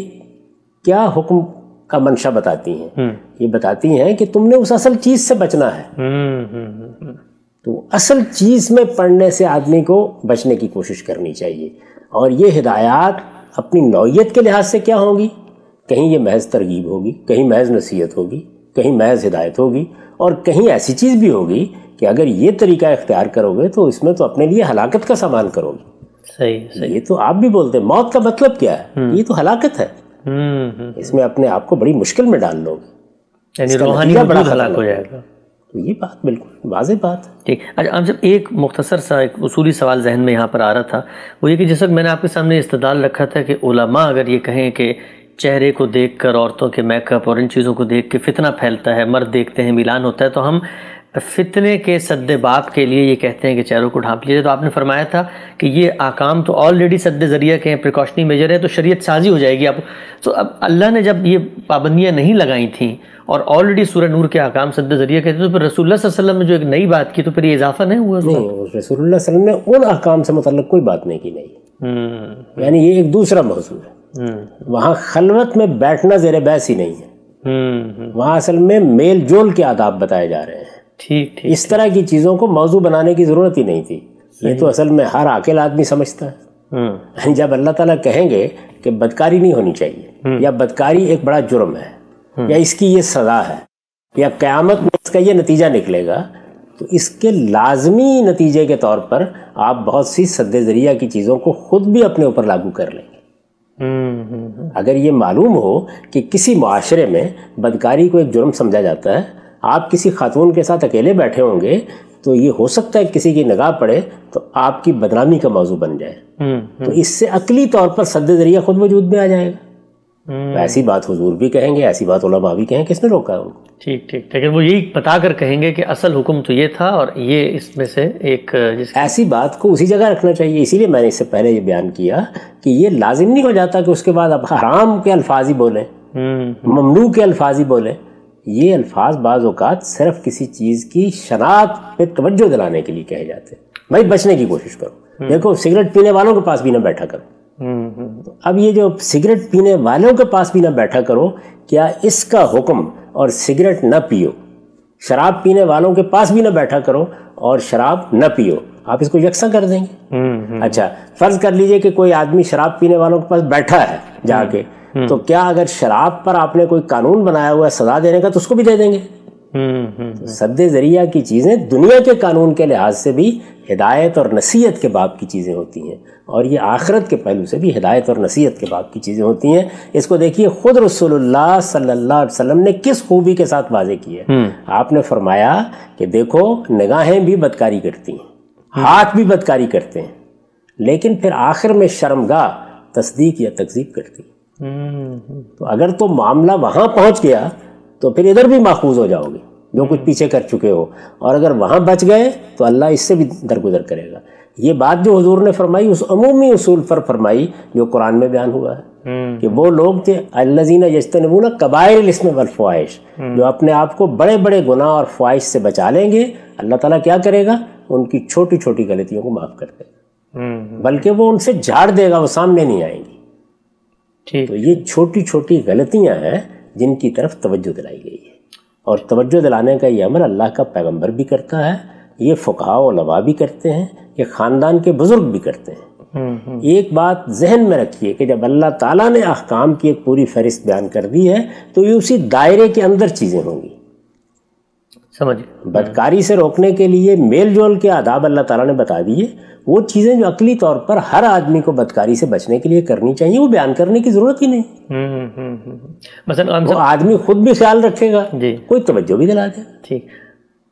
क्या हुक्म का मंशा बताती हैं। ये बताती हैं कि तुमने उस असल चीज़ से बचना है। हम्म, हम्म, हम्म, तो असल चीज़ में पढ़ने से आदमी को बचने की कोशिश करनी चाहिए। और ये हिदायत अपनी नौीयत के लिहाज से क्या होगी? कहीं ये महज तरगीब होगी कहीं महज नसीहत होगी कहीं महज हिदायत होगी और कहीं ऐसी चीज़ भी होगी कि अगर ये तरीका इख्तियार करोगे तो इसमें तो अपने लिए हलाकत का सामान करोगे। सही सही। ये तो आप भी बोलते हैं मौत का मतलब क्या है? ये तो हलाकत है। हम्म, हम्म, इसमें अपने आप को बड़ी मुश्किल में डाल लोगे। रूहानी बड़ा हलाक हो जाएगा। तो ये बात बिल्कुल वाजे बात। ठीक। अच्छा आप जब एक मुख्तसर सा एक उसूली सवाल जहन में यहाँ पर आ रहा था वो ये कि जिस वक्त मैंने आपके सामने इस्तदाल रखा था कि उलमा अगर ये कहें कि चेहरे को देखकर औरतों के मेकअप और इन चीज़ों को देख के फितना फैलता है मर्द देखते हैं मिलान होता है तो हम फितने के सद्दे बाप के लिए ये कहते हैं कि चेहरों को ढांप लीजिए। तो आपने फरमाया था कि ये आकाम तो ऑलरेडी सद्दे ज़रिया के हैं प्रिकॉशनी मेजर है तो शरीयत साजी हो जाएगी आप तो अब अल्लाह ने जब ये पाबंदियाँ नहीं लगाई थी और ऑलरेडी सूरह नूर के आकाम सद्दे ज़रिया कहते तो फिर अलैहि वसल्लम ने जो एक नई बात की तो फिर ये इजाफा नहीं हुआ नहीं अलैहि वसल्लम ने उन अहकाम से मतलब कोई बात नहीं की नहीं। हम्म। यानी ये एक दूसरा मौजू है। हम्म। वहाँ खलवत में बैठना जेर बहस ही नहीं है। हम्म, वहाँ असल में मेल जोल के आदाब बताए जा रहे हैं। ठीक ठीक इस तरह की चीज़ों को मौजू बनाने की ज़रूरत ही नहीं थी। ये तो असल में हर अकेल आदमी समझता है। हम्म। जब अल्लाह ताला कहेंगे कि बदकारी नहीं होनी चाहिए या बदकारी एक बड़ा जुर्म है या इसकी ये सज़ा है या क़यामत में इसका ये नतीजा निकलेगा तो इसके लाजमी नतीजे के तौर पर आप बहुत सी सद ज़रिया की चीज़ों को खुद भी अपने ऊपर लागू कर लेंगे। हम्म हम्म। अगर ये मालूम हो कि किसी माशरे में बदकारी को एक जुर्म समझा जाता है आप किसी खातून के साथ अकेले बैठे होंगे तो ये हो सकता है किसी की निगाह पड़े तो आपकी बदनामी का मौजू बन जाए। हम्म तो इससे अकली तौर पर सद ज़रिया खुद वजूद में आ जाएगा। हम्म, तो ऐसी बात हुजूर भी कहेंगे ऐसी बात उलमा भी कहें किसने रोका है उनको? ठीक ठीक लेकिन वो यही बता कर कहेंगे कि असल हुक्म तो ये था और ये इसमें से एक ऐसी बात को उसी जगह रखना चाहिए। इसीलिए मैंने इससे पहले ये बयान किया कि ये लाजिम नहीं हो जाता कि उसके बाद अब हराम के अल्फाज ही बोलें। हम्म ममनू के अल्फाज ही बोलें। ये अल्फाज बाज़ अवत सिर्फ़ किसी चीज़ की शनात पे तवज्जो दिलाने के लिए कहे जाते हैं। भाई बचने की कोशिश करो। देखो सिगरेट पीने वालों के पास भी ना बैठा करो। हम्म हम्म, अब ये जो सिगरेट पीने वालों के पास भी ना बैठा करो क्या इसका हुक्म और सिगरेट न पियो? शराब पीने वालों के पास भी ना बैठा करो और शराब न पियो। आप इसको यकसा कर देंगे। हम्म हम्म, अच्छा फ़र्ज़ कर लीजिए कि कोई आदमी शराब पीने वालों के पास बैठा है जाके। तो क्या अगर शराब पर आपने कोई कानून बनाया हुआ है सजा देने का तो उसको भी दे देंगे। तो सद ज़रिया की चीज़ें दुनिया के कानून के लिहाज से भी हिदायत और नसीहत के बाप की चीज़ें होती हैं। और ये आखरत के पहलू से भी हिदायत और नसीहत के बाप की चीज़ें होती हैं। इसको देखिए खुद रसोल्ला सल्लल्लाहु अलैहि वसल्लम ने किस खूबी के साथ वाजे की है। आपने फरमाया कि देखो निगाहें भी बदकारी करती हैं हाथ भी बदकारी करते हैं लेकिन फिर आखिर में शर्मगा तस्दीक या तकजीब करती तो अगर तो मामला वहाँ पहुँच गया तो फिर इधर भी माखूज हो जाओगे जो कुछ पीछे कर चुके हो। और अगर वहाँ बच गए तो अल्लाह इससे भी दरगुजर करेगा। ये बात जो हजूर ने फरमाई उस अमूमी उसूल पर फरमाई जो कुरान में बयान हुआ है कि वो लोग थे अल्लाजीना यजतनबूना कबायर इसमें वल ख्वाहिश जो अपने आप को बड़े बड़े गुनाह और ख्वाहिश से बचा लेंगे। अल्लाह ताला क्या करेगा? उनकी छोटी छोटी गलतियों को माफ़ कर देगा। बल्कि वो उनसे झाड़ देगा वो सामने नहीं आएँगी। तो ये छोटी छोटी गलतियाँ हैं जिनकी तरफ़ तवज्जो दिलाई गई है। और तवज्जो दिलाने का ये अमल अल्लाह का पैगंबर भी करता है ये फ़ुका लवा भी करते हैं ये ख़ानदान के बुज़ुर्ग भी करते हैं। हम्म, हम्म। एक बात जहन में रखिए कि जब अल्लाह ताला ने अहकाम की एक पूरी फहरिस्त बयान कर दी है तो ये उसी दायरे के अंदर चीज़ें होंगी। समझ बदकारी से रोकने के लिए मेल जोल के आदाब अल्लाह ताला ने बता दिए। वो चीज़ें जो अकली तौर पर हर आदमी को बदकारी से बचने के लिए करनी चाहिए वो बयान करने की ज़रूरत ही नहीं। मतलब वो आदमी खुद भी ख्याल रखेगा। जी। कोई तवज्जो भी दिला दे। ठीक।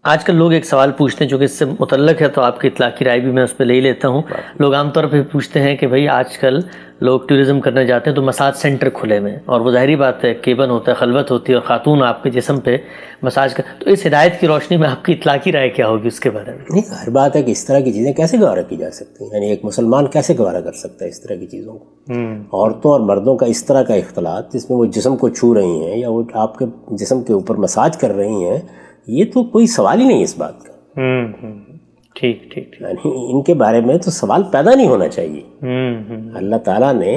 आजकल लोग एक सवाल पूछते हैं जो कि इससे मुतलक है तो आपकी इतला की राय भी मैं उस पर ले ही लेता हूँ। लोग आमतौर पर पूछते हैं कि भाई आजकल लोग टूरिज़्म करने जाते हैं तो मसाज सेंटर खुले में और वो जाहरी बात है केबन होता है खलबत होती है और ख़ातून आपके जिसम पे मसाज कर तो इस हिदायत की रोशनी में आपकी इतला की राय क्या होगी उसके बारे में? नहीं हर बात है कि इस तरह की चीज़ें कैसे गवारा की जा सकती हैं? यानी एक मुसलमान कैसे गवारा कर सकता है इस तरह की चीज़ों को? हम्म। औरतों और मर्दों का इस तरह का इख्तलात जिसमें वो जिसम को छू रही हैं या वो आपके जिसम के ऊपर मसाज कर रही हैं ये तो कोई सवाल ही नहीं इस बात का। हम्म, हम्म, ठीक ठीक यानी इनके बारे में तो सवाल पैदा नहीं होना चाहिए। हम्म, अल्लाह ताला ने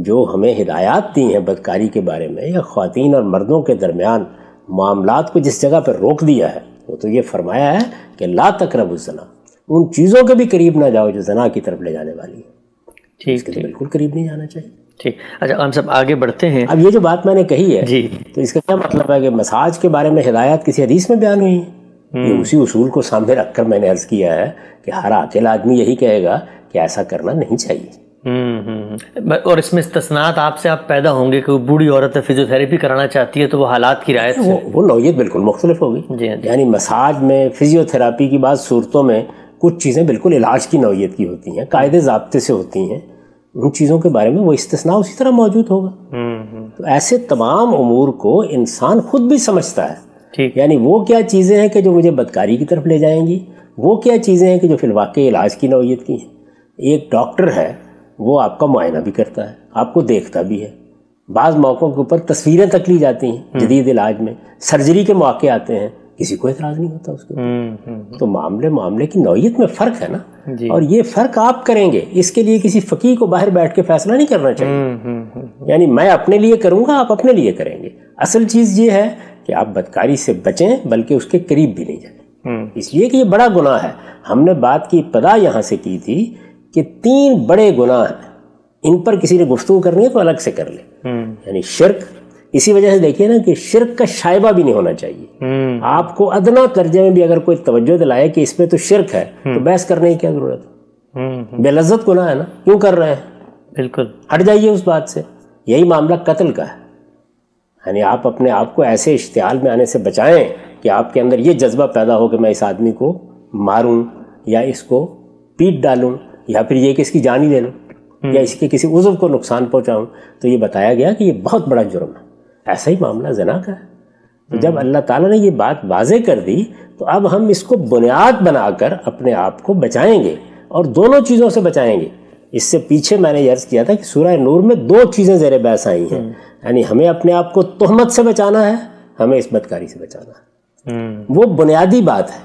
जो हमें हिदायत दी हैं बदकारी के बारे में या खातन और मर्दों के दरमियान मामलात को जिस जगह पर रोक दिया है वो तो ये फरमाया है कि ला तकरब जना उन चीज़ों के भी करीब ना जाओ जो जना की तरफ़ ले जाने वाली है। ठीक ठीक। बिल्कुल करीब नहीं जाना चाहिए। ठीक। अच्छा हम सब आगे बढ़ते हैं। अब ये जो बात मैंने कही है जी। तो इसका क्या मतलब है कि मसाज के बारे में हिदायत किसी हदीस में बयान हुई? है ये हम्म। उसी उसूल को सामने रखकर मैंने अर्ज़ किया है कि हर अकेला आदमी यही कहेगा कि ऐसा करना नहीं चाहिए। हम्म, हम्म, और इसमें तस्नात आपसे आप पैदा होंगे कि बूढ़ी औरत फिजियोथेरेपी कराना चाहती है तो वो हालात की रायत वो, वो नौीयत बिल्कुल मुख्तलिफ़ होगी। यानी मसाज में फिजियोथेरापी की बात सूरतों में कुछ चीज़ें बिल्कुल इलाज की नौीयत की होती हैं कायदे जबते से होती हैं। चीज़ों के बारे में वो इस्तना उसी तरह मौजूद होगा। हम्म, हम्म। तो ऐसे तमाम अमूर को इंसान खुद भी समझता है। ठीक। यानी वो क्या चीज़ें हैं कि जो मुझे बदकारी की तरफ़ ले जाएँगी? वो क्या चीज़ें हैं कि जो फिलवाक़ इलाज की नौीयत की हैं? एक डॉक्टर है वो आपका मुआयना भी करता है आपको देखता भी है। बाज़ मौक़ों के ऊपर तस्वीरें तक ली जाती हैं हम्म। जदीद इलाज में। सर्जरी के मौके आते हैं किसी को एतराज़ नहीं होता उसके हम्म, हम्म, हम्म। तो मामले मामले की नौीयत में फ़र्क है ना? और ये फ़र्क आप करेंगे इसके लिए किसी फ़कीर को बाहर बैठ के फैसला नहीं करना चाहिए। यानी मैं अपने लिए करूँगा आप अपने लिए करेंगे। असल चीज़ ये है कि आप बदकारी से बचें बल्कि उसके करीब भी नहीं जाए। इसलिए कि ये बड़ा गुनाह है। हमने बात की इब्तदा यहाँ से की थी कि तीन बड़े गुनाह हैं। इन पर किसी ने गुफ्तु करनी है तो अलग से कर ले। यानी शिरक इसी वजह से देखिए ना कि शिरक का शायबा भी नहीं होना चाहिए। हम्म। आपको अदना कर्जे में भी अगर कोई तवज्जो दिलाए कि इसमें तो शिरक है तो हम्म। बहस करने की क्या ज़रूरत है? बेलजत को ना है ना क्यों कर रहे हैं? बिल्कुल। हट जाइए उस बात से। यही मामला कत्ल का है। यानी आप अपने आप को ऐसे इश्तियाल में आने से बचाएँ कि आपके अंदर ये जज्बा पैदा हो कि मैं इस आदमी को मारूं या इसको पीट डालूं या फिर ये कि इसकी जान ही ले लूँ या इसके किसी उज्व को नुकसान पहुंचाऊं। तो ये बताया गया कि ये बहुत बड़ा जुर्म है। ऐसा ही मामला जना का है तो जब अल्लाह ताला ने ये बात वाजे कर दी तो अब हम इसको बुनियाद बनाकर अपने आप को बचाएँगे और दोनों चीज़ों से बचाएँगे इससे पीछे मैंने अर्ज़ किया था कि सूरह नूर में दो चीज़ें ज़ेर बहस आई हैं हम्म। यानी हमें अपने आप को तोहमत से बचाना है हमें इस बदकारी से बचाना है हम्म। वो बुनियादी बात है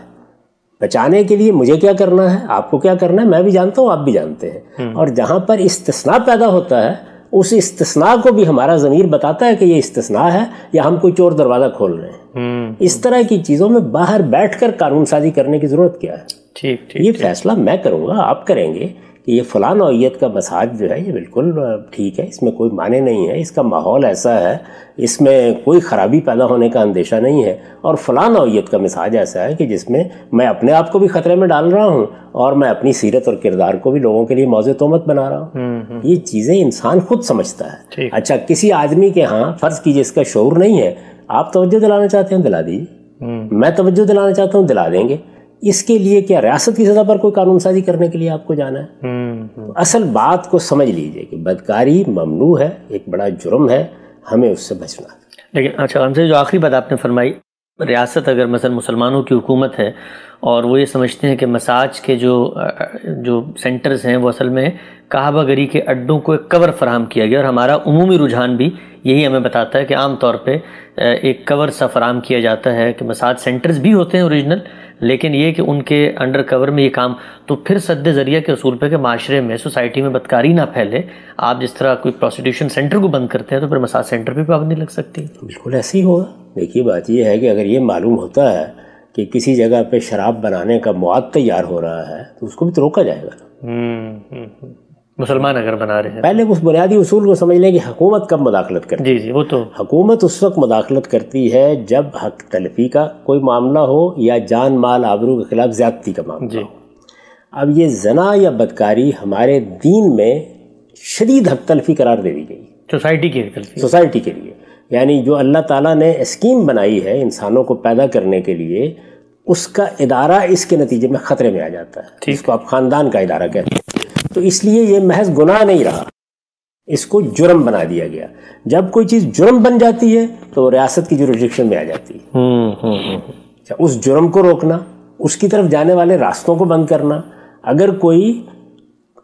बचाने के लिए मुझे क्या करना है आपको क्या करना है मैं भी जानता हूँ आप भी जानते हैं हम्म। और जहाँ पर इस्तना पैदा होता है उस इस्तना को भी हमारा ज़मीर बताता है कि ये इस्तना है या हम कोई चोर दरवाज़ा खोल रहे हैं। हम्म। इस तरह की चीज़ों में बाहर बैठकर कानून साजी करने की ज़रूरत क्या है? ठीक ठीक ये फैसला मैं करूँगा आप करेंगे। कि ये फ़लाँ नौीयत का मसाज जो है ये बिल्कुल ठीक है इसमें कोई माने नहीं है इसका माहौल ऐसा है इसमें कोई ख़राबी पैदा होने का अंदेशा नहीं है और फ़लाँ नौीयत का मिसाज ऐसा है कि जिसमें मैं अपने आप को भी ख़तरे में डाल रहा हूँ और मैं अपनी सीरत और किरदार को भी लोगों के लिए मौजे तोमत बना रहा हूँ। हम्म, हम्म। ये चीज़ें इंसान खुद समझता है। अच्छा किसी आदमी के यहाँ फ़र्ज़ कीजिए इसका शोर नहीं है आप तोज्जो दिलाना चाहते हैं दिला दीजिए। हम्म। मैं तवज्जो दिलाना चाहता हूँ दिला देंगे। इसके लिए क्या रियासत की सतह पर कोई कानून साजी करने के लिए आपको जाना है? तो असल बात को समझ लीजिए कि बदकारी ममनू है एक बड़ा जुर्म है हमें उससे बचना लेकिन अच्छा हमसे जो आखिरी बात आपने फरमाई रियासत अगर मसल मुसलमानों की हुकूमत है और वो ये समझते हैं कि मसाज के जो जो सेंटर्स हैं वो असल में कहाबागरी के अड्डों को एक कवर फराहम किया गया और हमारा उमूमी रुझान भी यही हमें बताता है कि आम तौर पे एक कवर सा फराम किया जाता है कि मसाज सेंटर्स भी होते हैं ओरिजिनल लेकिन ये कि उनके अंडर कवर में ये काम तो फिर सद ज़रिया के असूल पर कि माशरे में सोसाइटी में बदकारी ना फैले। आप जिस तरह कोई प्रोस्टिट्यूशन सेंटर को बंद करते हैं तो फिर मसाज सेंटर पर पाबंदी लग सकती है। बिल्कुल ऐसे ही होगा। देखिए बात यह है कि अगर ये मालूम होता है कि किसी जगह पे शराब बनाने का मवाद तैयार हो रहा है तो उसको भी तो रोका जाएगा। हम्म, हम्म, हम्म। मुसलमान अगर बना रहे हैं। पहले उस बुनियादी उसूल को समझ लें कि हुकूमत कब मदाखलत करती जी जी वो तो। हुकूमत उस वक्त मदाखलत करती है जब हक तलफी का कोई मामला हो या जान माल आबरू के खिलाफ ज्यादती का मामला जी। अब ये जना या बदकारी हमारे दीन में शदीद हक तलफी करार दे दी गई। सोसाइटी के लिए सोसाइटी के लिए। यानी जो अल्लाह ताला ने स्कीम बनाई है इंसानों को पैदा करने के लिए उसका इदारा इसके नतीजे में ख़तरे में आ जाता है। इसको आप ख़ानदान का इदारा कहते हैं। तो इसलिए ये महज गुनाह नहीं रहा। इसको जुर्म बना दिया गया। जब कोई चीज़ जुर्म बन जाती है तो रियासत की जुरिडिक्शन में आ जाती है। हम्म, हम्म, हम्म, अच्छा उस जुर्म को रोकना उसकी तरफ़ जाने वाले रास्तों को बंद करना अगर कोई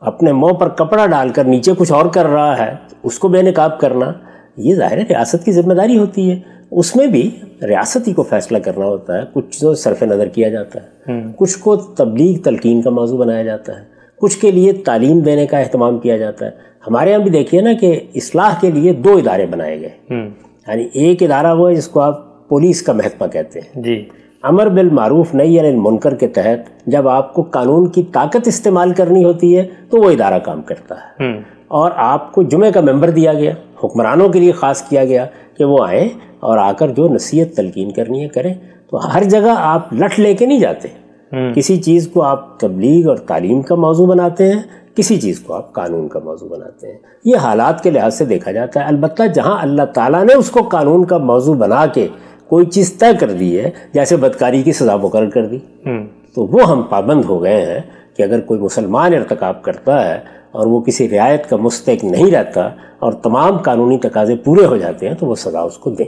अपने मुँह पर कपड़ा डालकर नीचे कुछ और कर रहा है उसको बेनकाब करना ये ज़ाहिर है रियासत की ज़िम्मेदारी होती है। उसमें भी रियासत ही को फैसला करना होता है। कुछ तो सरफ नज़र किया जाता है। कुछ को तबलीग तलकीन का मौजू बनाया जाता है। कुछ के लिए तालीम देने का अहतमाम किया जाता है हमारे यहाँ भी देखिए ना कि इसलाह के लिए दो इदारे बनाए गए हम्म। यानी एक इदारा वो है जिसको आप पुलिस का महकमा कहते हैं जी अमर बिल मारूफ नहीं यानी मुनकर के तहत जब आपको कानून की ताकत इस्तेमाल करनी होती है तो वो इदारा काम करता है हम्म। और आपको जुमे का मेंबर दिया गया हुक्मरानों के लिए ख़ास किया गया कि वो आए और आकर जो नसीहत तलकिन करनी है करें तो हर जगह आप लठ लेके नहीं जाते। किसी चीज़ को आप तबलीग और तालीम का मौजू बनाते हैं किसी चीज़ को आप कानून का मौजू बनाते हैं। ये हालात के लिहाज से देखा जाता है। अलबत् जहाँ अल्लाह ताला ने उसको कानून का मौजू बना के कोई चीज़ तय कर दी है जैसे बदकारी की सज़ा मुकर कर दी हम्म। तो वो हम पाबंद हो गए हैं कि अगर कोई मुसलमान इरतकब करता है और वो किसी रियायत का मुस्तक नहीं रहता और तमाम कानूनी तकाजे पूरे हो जाते हैं तो वो सज़ा उसको दें।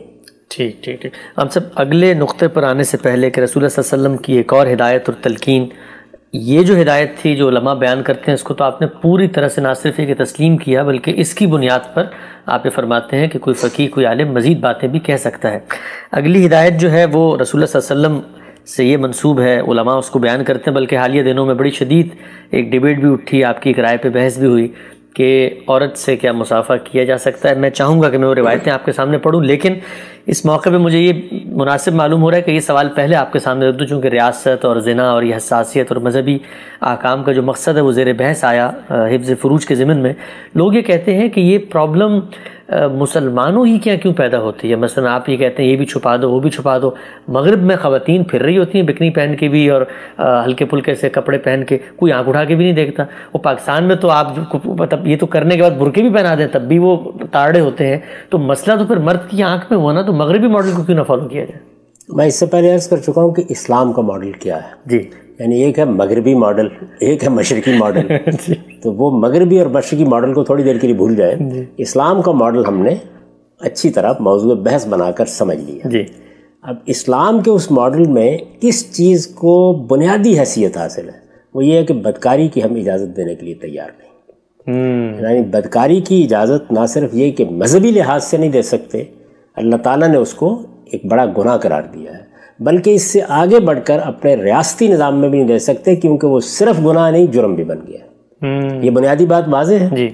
ठीक ठीक ठीक। हम सब अगले नुक्ते पर आने से पहले कि रसूल वसल्लम की एक और हिदायत और तलकीन। ये जो हिदायत थी, जो लमा बयान करते हैं, इसको तो आपने पूरी तरह से ना सिर्फ़ एक तस्लीम किया, बल्कि इसकी बुनियाद पर आप ये फरमाते हैं कि कोई फ़कीर कोई आलिम मज़ीद बातें भी कह सकता है। अगली हिदायत जो है, वो रसूल वसल्लम से ये मंसूब है। उलमा उसको बयान करते हैं, बल्कि हालिया दिनों में बड़ी शदीद एक डिबेट भी उठी, आपकी एक राय पर बहस भी हुई कि औरत से क्या मुसाफा किया जा सकता है। मैं चाहूँगा कि मैं वो रिवायतें आपके सामने पढ़ूँ, लेकिन इस मौके पे मुझे ये मुनासिब मालूम हो रहा है कि ये सवाल पहले आपके सामने रख दूँ, चूँकि रियासत और जना और ये हसासीत और मजहबी आकाम का जो मकसद है, वो ज़ेर बहस आया हिफ्ज़ फ़रूज के ज़िमन में। लोग ये कहते हैं कि ये प्रॉब्लम मुसलमानों ही क्या क्यों पैदा होती है? मसलन आप ये कहते हैं, ये भी छुपा दो, वो भी छुपा दो। मगरब में ख़वातीन फिर रही होती हैं, बिकनी पहन के भी और हल्के फुल्के से कपड़े पहन के, कोई आँख उठा के भी नहीं देखता। वो पाकिस्तान में तो आप मतलब ये तो करने के बाद बुरके भी पहना दें, तब भी वो ताड़े होते हैं। तो मसला तो फिर मर्द की आँख में हुआ ना तो मगरबी मॉडल को क्यों ना फॉलो किया जाए? मैं इससे पहले अर्ज़ कर चुका हूँ कि इस्लाम का मॉडल क्या है। जी। यानी एक है मगरबी मॉडल एक है मशरकी मॉडल। तो वो मगरबी और मशरकी मॉडल को थोड़ी देर के लिए भूल जाए। इस्लाम का मॉडल हमने अच्छी तरह मौजूद बहस बनाकर समझ लिया। जी। अब इस्लाम के उस मॉडल में किस चीज़ को बुनियादी हैसियत हासिल है? वो ये है कि बदकारी की हम इजाज़त देने के लिए तैयार नहीं। हम्म। यानी बदकारी की इजाज़त ना सिर्फ़ ये कि मजहबी लिहाज से नहीं दे सकते अल्लाह ताला ने उसको एक बड़ा गुनाह करार दिया है। बल्कि इससे आगे बढ़कर अपने रियासती निज़ाम में भी नहीं दे सकते क्योंकि वो सिर्फ़ गुनाह नहीं जुर्म भी बन गया हम्म। ये बुनियादी बात वाजे है। जी।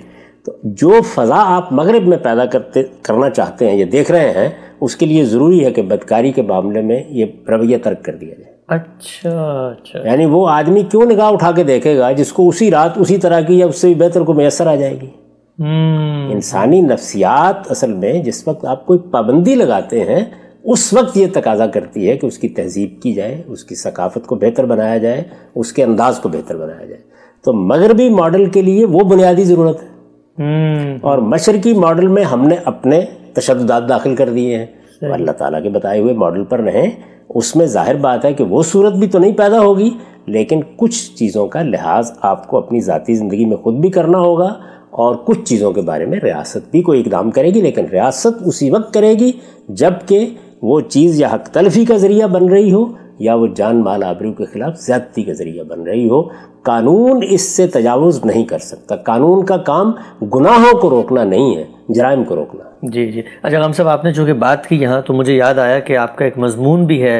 तो जो फ़ज़ा आप मगरब में पैदा करते करना चाहते हैं ये देख रहे हैं उसके लिए ज़रूरी है कि बदकारी के मामले में ये रवैया तर्क कर दिया जाए। अच्छा अच्छा। यानी वो आदमी क्यों निगाह उठा के देखेगा जिसको उसी रात उसी तरह की या उससे भी बेहतर को मैसर आ जाएगी? इंसानी नफ्सियात असल में जिस वक्त आप कोई पाबंदी लगाते हैं उस वक्त ये तकाजा करती है कि उसकी तहजीब की जाए उसकी सकाफत को बेहतर बनाया जाए उसके अंदाज को बेहतर बनाया जाए। तो मगरबी मॉडल के लिए वो बुनियादी ज़रूरत है। हम्म। और मशरकी मॉडल में हमने अपने तशद्दात दाखिल कर दिए हैं। अल्लाह ताला के बताए हुए मॉडल पर रहें उसमें ज़ाहिर बात है कि वो सूरत भी तो नहीं पैदा होगी लेकिन कुछ चीज़ों का लिहाज आपको अपनी ज़ाती ज़िंदगी में ख़ुद भी करना होगा और कुछ चीज़ों के बारे में रियासत भी कोई इकदाम करेगी, लेकिन रियासत उसी वक्त करेगी जबकि वो चीज़ या हक तलफी का ज़रिया बन रही हो, या वो जान माल आबरू के ख़िलाफ़ ज़्यादती का ज़रिया बन रही हो। कानून इससे तजावुज़ नहीं कर सकता। कानून का काम गुनाहों को रोकना नहीं है, जराइम को रोकना जी जी। अच्छा हम सब आपने जो कि बात की यहाँ तो मुझे याद आया कि आपका एक मजमून भी है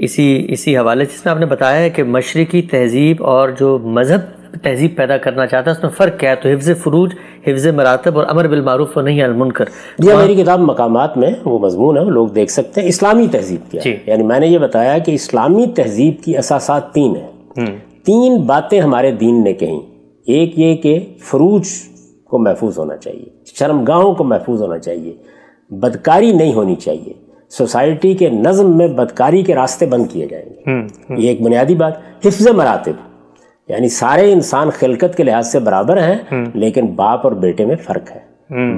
इसी इसी हवाले, जिसमें आपने बताया है कि मशरकी तहजीब और जो मज़हब तहजीब पैदा करना चाहता है उसमें फ़र्क क्या है? तो हिफ्ज़ फ़रूज हिफ्ज़ मरातब और अमर बिलमारूफ और नहीं अलमुनकर। यह मेरी किताब मकामात में वो मजमून है वो लोग देख सकते हैं इस्लामी तहजीब क्या। है। यानी मैंने ये बताया कि इस्लामी तहजीब की असासात तीन है। तीन बातें हमारे दीन ने कही। एक ये कि फरूज को महफूज होना चाहिए शर्मगाहों को महफूज होना चाहिए बदकारी नहीं होनी चाहिए। सोसाइटी के नज़म में बदकारी के रास्ते बंद किए जाएँगे। ये एक बुनियादी बात। हिफ्ज मरातब। यानी सारे इंसान खिलकत के लिहाज से बराबर हैं लेकिन बाप और बेटे में फ़र्क है।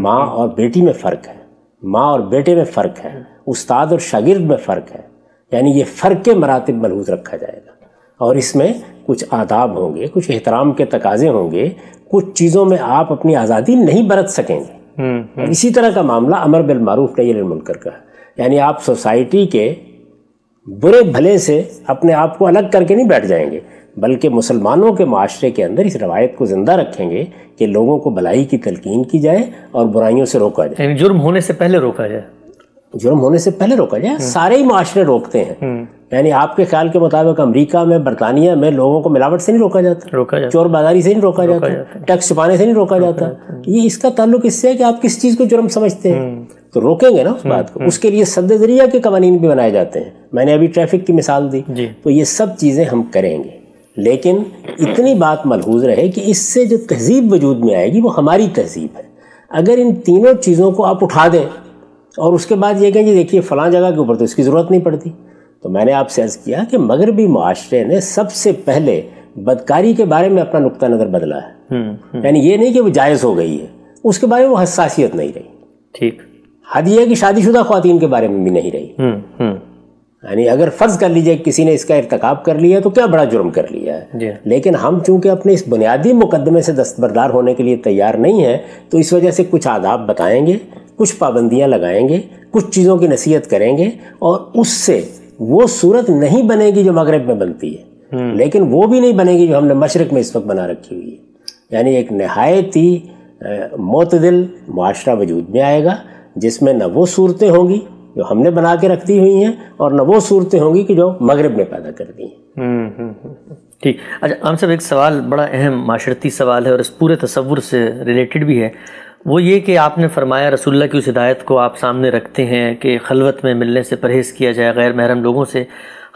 माँ और बेटी में फ़र्क है। माँ और बेटे में फ़र्क है। उस्ताद और शागिर्द में फ़र्क है। यानी ये फ़र्क के मरातब मलहूज रखा जाएगा। और इसमें कुछ आदाब होंगे कुछ एहतराम के तकाजे होंगे कुछ चीज़ों में आप अपनी आज़ादी नहीं बरत सकेंगे। और इसी तरह का मामला अमर बिल मारूफ नहीं मुनकर का। है यानी आप सोसाइटी के बुरे भले से अपने आप को अलग करके नहीं बैठ जाएँगे। बल्कि मुसलमानों के माशरे के अंदर इस रवायत को ज़िंदा रखेंगे कि लोगों को भलाई की तलकीन की जाए और बुराइयों से रोका जाए। जुर्म होने से पहले रोका जाए। जुर्म होने से पहले रोका जाए। सारे ही माशरे रोकते हैं। यानी आपके ख्याल के मुताबिक अमेरिका में बरतानिया में लोगों को मिलावट से नहीं रोका जाता। रोका जाए चोर बाजारी से नहीं रोका जाता। टैक्स छुपाने से नहीं रोका जाता। ये इसका ताल्लुक इससे है कि आप किस चीज़ को जुर्म समझते हैं। तो रोकेंगे ना उस बात को। उसके लिए सद ज़रिया के कवानीन भी बनाए जाते हैं। मैंने अभी ट्रैफ़िक की मिसाल दी। तो ये सब चीज़ें हम करेंगे। लेकिन इतनी बात मलहूज रहे कि इससे जो तहजीब वजूद में आएगी वो हमारी तहजीब है। अगर इन तीनों चीज़ों को आप उठा दें और उसके बाद ये कहें जी देखिए फ़लाँ जगह के ऊपर तो इसकी ज़रूरत नहीं पड़ती। तो मैंने आपसे अर्ज़ किया कि मगरबी माशरे ने सबसे पहले बदकारी के बारे में अपना नुक्ता नज़र बदला है। हम्म यानी ये नहीं कि वो जायज़ हो गई है उसके बारे में वो हसासियत नहीं रही। ठीक। हद ये है कि शादीशुदा खातन के बारे में भी नहीं रही। हम्म हम्म। यानी अगर फ़र्ज़ कर लीजिए किसी ने इसका इरतकाब कर लिया तो क्या बड़ा जुर्म कर लिया है? लेकिन हम चूँकि अपने इस बुनियादी मुकदमे से दस्तबरदार होने के लिए तैयार नहीं हैं तो इस वजह से कुछ आदाब बताएँगे कुछ पाबंदियाँ लगाएँगे कुछ चीज़ों की नसीहत करेंगे और उससे वो सूरत नहीं बनेगी जो मगरब में बनती है। लेकिन वो भी नहीं बनेगी जो हमने मशरक में इस वक्त बना रखी हुई है। यानी एक नहायत ही मतदिल माशरा वजूद में आएगा जिसमें न वो सूरतें होंगी जो हमने बना के रख दी हुई हैं और न वो सूरतें होंगी कि जो मगरब ने पैदा कर दी हैं। हम्म, हम्म, हम्म। ठीक। अच्छा हम सब एक सवाल बड़ा अहम माशरती सवाल है और इस पूरे तस्वुर से रिलेटेड भी है। वो ये कि आपने फरमाया रसुल्ला की उस हिदायत को आप सामने रखते हैं कि खलवत में मिलने से परहेज़ किया जाए गैर महरम लोगों से।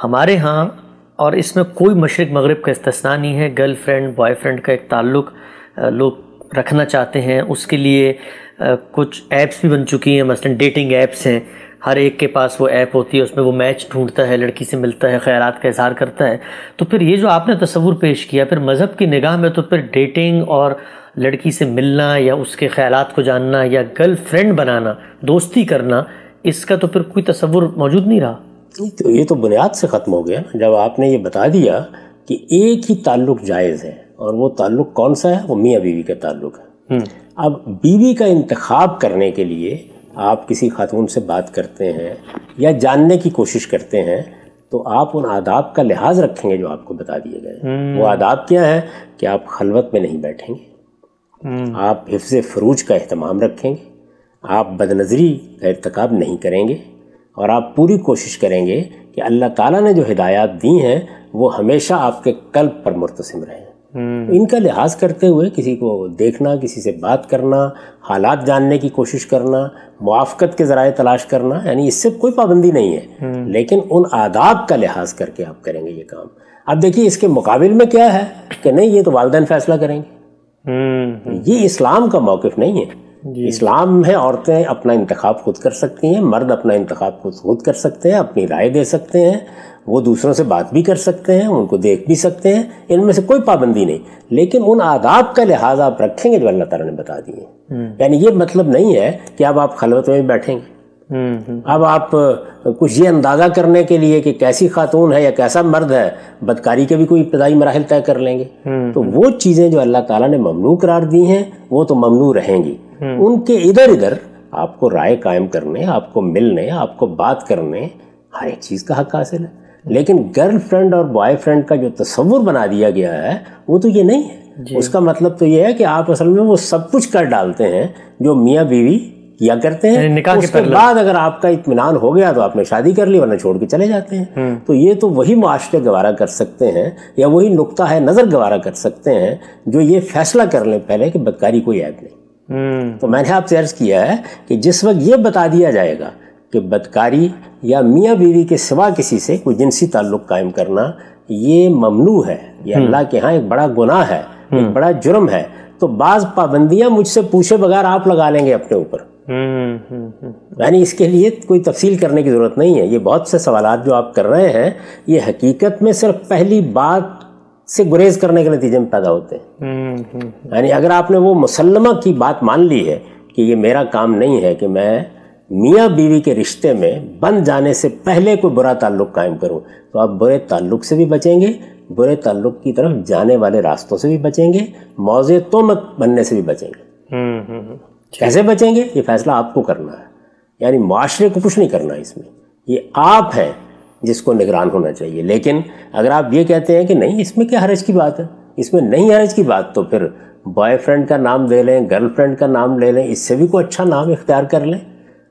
हमारे यहाँ और इसमें कोई मशरक मगरब का इस्तना नहीं है। गर्ल फ्रेंड बॉय फ्रेंड का एक ताल्लुक लोग रखना चाहते हैं। उसके लिए कुछ ऐप्स भी बन चुकी हैं। मसलन डेटिंग ऐप्स हैं। हर एक के पास वो ऐप होती है उसमें वो मैच ढूंढता है लड़की से मिलता है ख्यालात का इजहार करता है। तो फिर ये जो आपने तस्वूर पेश किया फिर मज़हब की निगाह में तो फिर डेटिंग और लड़की से मिलना या उसके ख्यालात को जानना या गर्ल फ्रेंड बनाना दोस्ती करना इसका तो फिर कोई तस्वुर मौजूद नहीं रहा। तो ये तो बुनियाद से ख़त्म हो गया। ना जब आपने ये बता दिया कि एक ही ताल्लुक जायज़ है और वो ताल्लुक कौन सा है? वो मियाँ बीवी का ताल्लुक है। अब बीवी का इंतखब करने के लिए आप किसी खातून से बात करते हैं या जानने की कोशिश करते हैं तो आप उन आदाब का लिहाज रखेंगे जो आपको बता दिए गए वो आदाब क्या है? कि आप खलवत में नहीं बैठेंगे। आप हिफ्ज फरूज का अहतमाम रखेंगे। आप बदनज़री का इरतकाब नहीं करेंगे। और आप पूरी कोशिश करेंगे कि अल्लाह ताला ने जो हिदायत दी हैं वो हमेशा आपके कल्ब पर मुतसम रहें। इनका लिहाज करते हुए किसी को देखना किसी से बात करना हालात जानने की कोशिश करना मुआफ़त के ज़राए तलाश करना यानी इससे कोई पाबंदी नहीं है। लेकिन उन आदाब का लिहाज करके आप करेंगे ये काम। अब देखिए इसके मुकाबिल में क्या है कि नहीं ये तो वालदेन फैसला करेंगे। ये इस्लाम का मौक़ नहीं है। इस्लाम में औरतें अपना इंतखब खुद कर सकती हैं मर्द अपना इंतखब खुद खुद कर सकते हैं अपनी राय दे सकते हैं वो दूसरों से बात भी कर सकते हैं उनको देख भी सकते हैं इनमें से कोई पाबंदी नहीं। लेकिन उन आदाब का लिहाज आप रखेंगे जो अल्लाह ताला ने बता दिए हम्म। यानी ये मतलब नहीं है कि अब आप खलवत में बैठेंगे। हम्म, हम्म। अब आप कुछ ये अंदाज़ा करने के लिए कि कैसी खातून है या कैसा मर्द है बदकारी के भी कोई इब्तदाई मराहल तय कर लेंगे। तो वो चीज़ें जो अल्लाह ताला ने ममनू करार दी हैं वो तो ममनू रहेंगी। उनके इधर इधर आपको राय कायम करने आपको मिलने आपको बात करने हर एक चीज़ का हक हासिल है। लेकिन गर्लफ्रेंड और बॉयफ्रेंड का जो तस्वुर बना दिया गया है वो तो ये नहीं है। उसका मतलब तो ये है कि आप असल में वो सब कुछ कर डालते हैं जो मियाँ बीवी या करते हैं। उसके बाद अगर आपका इतमान हो गया तो आपने शादी कर ली वरना छोड़ के चले जाते हैं। हम्म। तो ये तो वही मुआशरे गवारा कर सकते हैं या वही नुकता है नज़र गवारा कर सकते हैं जो ये फैसला कर लें पहले कि बदकारी कोई ऐप नहीं। हम्म। तो मैंने आपसे अर्ज़ किया है कि जिस वक्त ये बता दिया जाएगा कि बदकारी या मियाँ बीवी के सिवा किसी से कोई जिनसी ताल्लुक कायम करना ये ममनू है। ये हम्म। अल्लाह के यहाँ एक बड़ा गुनाह है एक हम्म। बड़ा जुर्म है। तो बाज पाबंदियाँ मुझसे पूछे बगैर आप लगा लेंगे अपने ऊपर। यानी इसके लिए कोई तफसील करने की ज़रूरत नहीं है। ये बहुत से सवाल जो आप कर रहे हैं ये हकीकत में सिर्फ़ पहली बात से गुरेज करने के नतीजे में पैदा होते हैं। यानी अगर आपने वो मुसलमा की बात मान ली है कि ये मेरा काम नहीं है कि मैं मियाँ बीवी के रिश्ते में बन जाने से पहले कोई बुरा ताल्लुक कायम करूँ तो आप बुरे ताल्लुक से भी बचेंगे बुरे ताल्लुक की तरफ़ जाने वाले रास्तों से भी बचेंगे मौजे तोमत बनने से भी बचेंगे। हम्म, हम्म, हम्म। कैसे बचेंगे? ये फैसला आपको करना है। यानी माशरे को कुछ नहीं करना इसमें। ये आप हैं जिसको निगरान होना चाहिए। लेकिन अगर आप ये कहते हैं कि नहीं, इसमें क्या हरज की बात है? इसमें नहीं हरज की बात तो फिर बॉयफ्रेंड का नाम ले लें गर्लफ्रेंड का नाम ले लें, इससे भी कोई अच्छा नाम इख्तियार कर लें।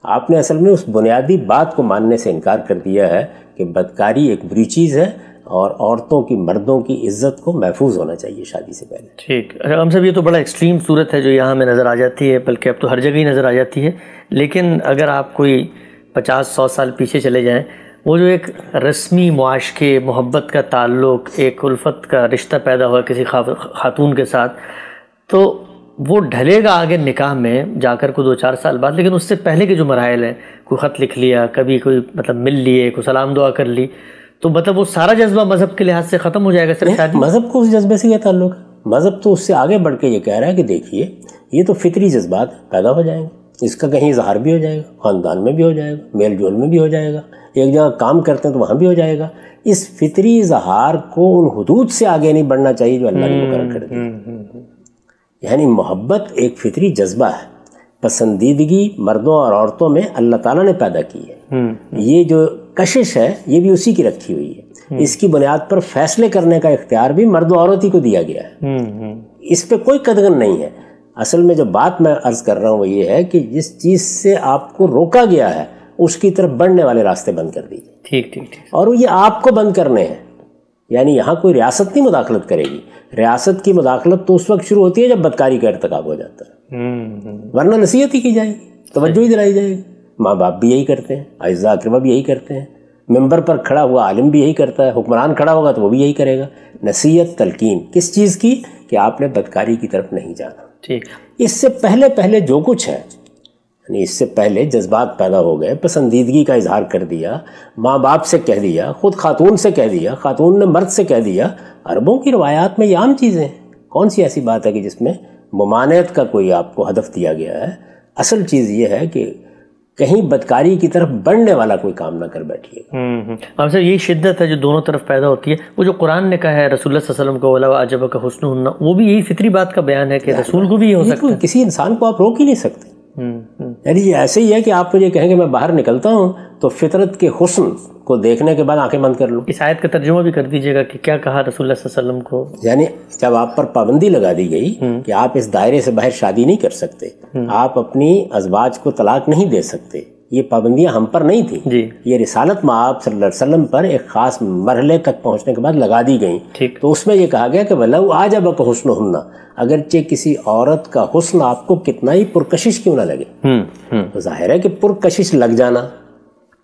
आपने असल में उस बुनियादी बात को मानने से इनकार कर दिया है कि बदकारी एक बुरी चीज़ है और औरतों की, मर्दों की इज़्ज़त को महफूज होना चाहिए शादी से पहले। ठीक। अच्छा हम सब, ये तो बड़ा एक्सट्रीम सूरत है जो यहाँ में नज़र आ जाती है, बल्कि अब तो हर जगह ही नज़र आ जाती है। लेकिन अगर आप कोई पचास, सौ साल पीछे चले जाएँ वो जो एक रस्मी मुआशके मोहब्बत का ताल्लुक एक उल्फत का रिश्ता पैदा हुआ किसी खातून के साथ तो वो ढलेगा आगे निकाह में जाकर को दो चार साल बाद लेकिन उससे पहले के जो मराहल हैं कोई ख़त लिख लिया कभी कोई मतलब मिल लिए कोई सलाम दुआ कर ली तो मतलब वो सारा जज्बा मज़हब के लिहाज से ख़त्म हो जाएगा सर शादी? मज़हब को उस जज्बे से क्या ताल्लुक मज़हब तो उससे आगे बढ़ के ये कह रहा है कि देखिए ये तो फितरी जज्बात पैदा हो जाएँगे। इसका कहीं इजहार भी हो जाएगा ख़ानदान में भी हो जाएगा मेल जोल में भी हो जाएगा एक जगह काम करते हैं तो वहाँ भी हो जाएगा। इस फितरी इजहार को उन हदूद से आगे नहीं बढ़ना चाहिए जो अल्लाह ने मुकर कर दिया। हम्म, हम्म, हम्म, यानी मोहब्बत एक फितरी जज्बा है। पसंदीदगी मर्दों और औरतों में अल्लाह ताला ने पैदा की है। हम्म। ये जो कशिश है ये भी उसी की रखी हुई है। हम्म। इसकी बुनियाद पर फैसले करने का इख्तियार भी मर्द औरत ही को दिया गया है। हम्म, इस पर कोई कदगन नहीं है। असल में जो बात मैं अर्ज़ कर रहा हूँ वो ये है कि जिस चीज़ से आपको रोका गया है उसकी तरफ़ बढ़ने वाले रास्ते बंद कर दीजिए। ठीक ठीक ठीक। और ये आपको बंद करने हैं। यानी यहाँ कोई रियासत नहीं मुदाखलत करेगी। रियासत की मुदाखलत तो उस वक्त शुरू होती है जब बदकारी का इरतकाब हो जाता है। हम्म, हम्म। वरना नसीहत ही की जाएगी तोज्जो ही दिलाई जाएगी। माँ बाप भी यही करते हैं आयजा अकरबा भी यही करते हैं मेंबर पर खड़ा हुआ आलिम भी यही करता है हुक्मरान खड़ा होगा तो वो भी यही करेगा। नसीहत तलकीन किस चीज़ की? कि आपने बदकारी की तरफ़ नहीं जाना। ठीक। इससे पहले पहले जो कुछ है, यानी इससे पहले जज्बात पैदा हो गए, पसंदीदगी का इजहार कर दिया माँ बाप से कह दिया, ख़ुद खातून से कह दिया, खातून ने मर्द से कह दिया, अरबों की रवायात में ये आम चीज़ें कौन सी ऐसी बात है कि जिसमें ममानियत का कोई आपको हदफ दिया गया है? असल चीज़ ये है कि कहीं बदकारी की तरफ़ बढ़ने वाला कोई काम ना कर बैठिए हम्म, हम्म। सर यही शिद्दत है जो दोनों तरफ़ पैदा होती है। वो जो कुरान ने कहा है रसूल वसलम को वाला अजब का हुसन वो भी यही फितरी बात का बयान है कि रसूल को भी ये हो सकता है। किसी इंसान को आप रोक ही नहीं सकते। यानी ये ऐसे ही है कि आप मुझे कहेंगे मैं बाहर निकलता हूँ तो फितरत के हुस्न को देखने के बाद आँखें बंद कर लो। इस आयत का तर्जुमा भी कर दीजिएगा कि क्या कहा रसूल वसल्लम को। यानी जब आप पर पाबंदी लगा दी गई हम्म। कि आप इस दायरे से बाहर शादी नहीं कर सकते हम्म। आप अपनी अजवाज को तलाक नहीं दे सकते ये पाबंदियाँ हम पर नहीं थी। जी। ये रिसालत माप वसल्लम पर एक ख़ास मरहले तक पहुँचने के बाद लगा दी गई। तो उसमें ये कहा गया कि वलऊ आ जब हुस्न हुन्ना अगरचे किसी औरत का हुस्न आपको कितना ही पुरकशिश क्यों ना लगे। हम्म हम्म। तो ज़ाहिर है कि पुरकशिश लग जाना।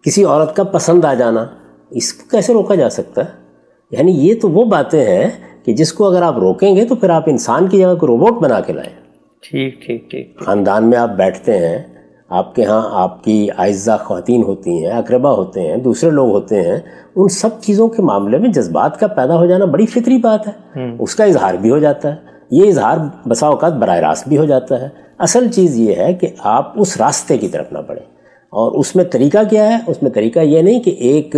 किसी औरत का पसंद आ जाना इसको कैसे रोका जा सकता है? यानी ये तो वो बातें हैं कि जिसको अगर आप रोकेंगे तो फिर आप इंसान की जगह को रोबोट बना के लाएँ। ठीक ठीक ठीक। ख़ानदान में आप बैठते हैं आपके यहाँ आपकी आयजा खातन होती हैं अकरबा होते हैं दूसरे लोग होते हैं उन सब चीज़ों के मामले में जज्बात का पैदा हो जाना बड़ी फितरी बात है। उसका इजहार भी हो जाता है। ये इजहार बसा अवकात बर रास्त भी हो जाता है। असल चीज़ ये है कि आप उस रास्ते की तरफ़ ना बढ़ें। और उसमें तरीका क्या है? उसमें तरीका ये नहीं कि एक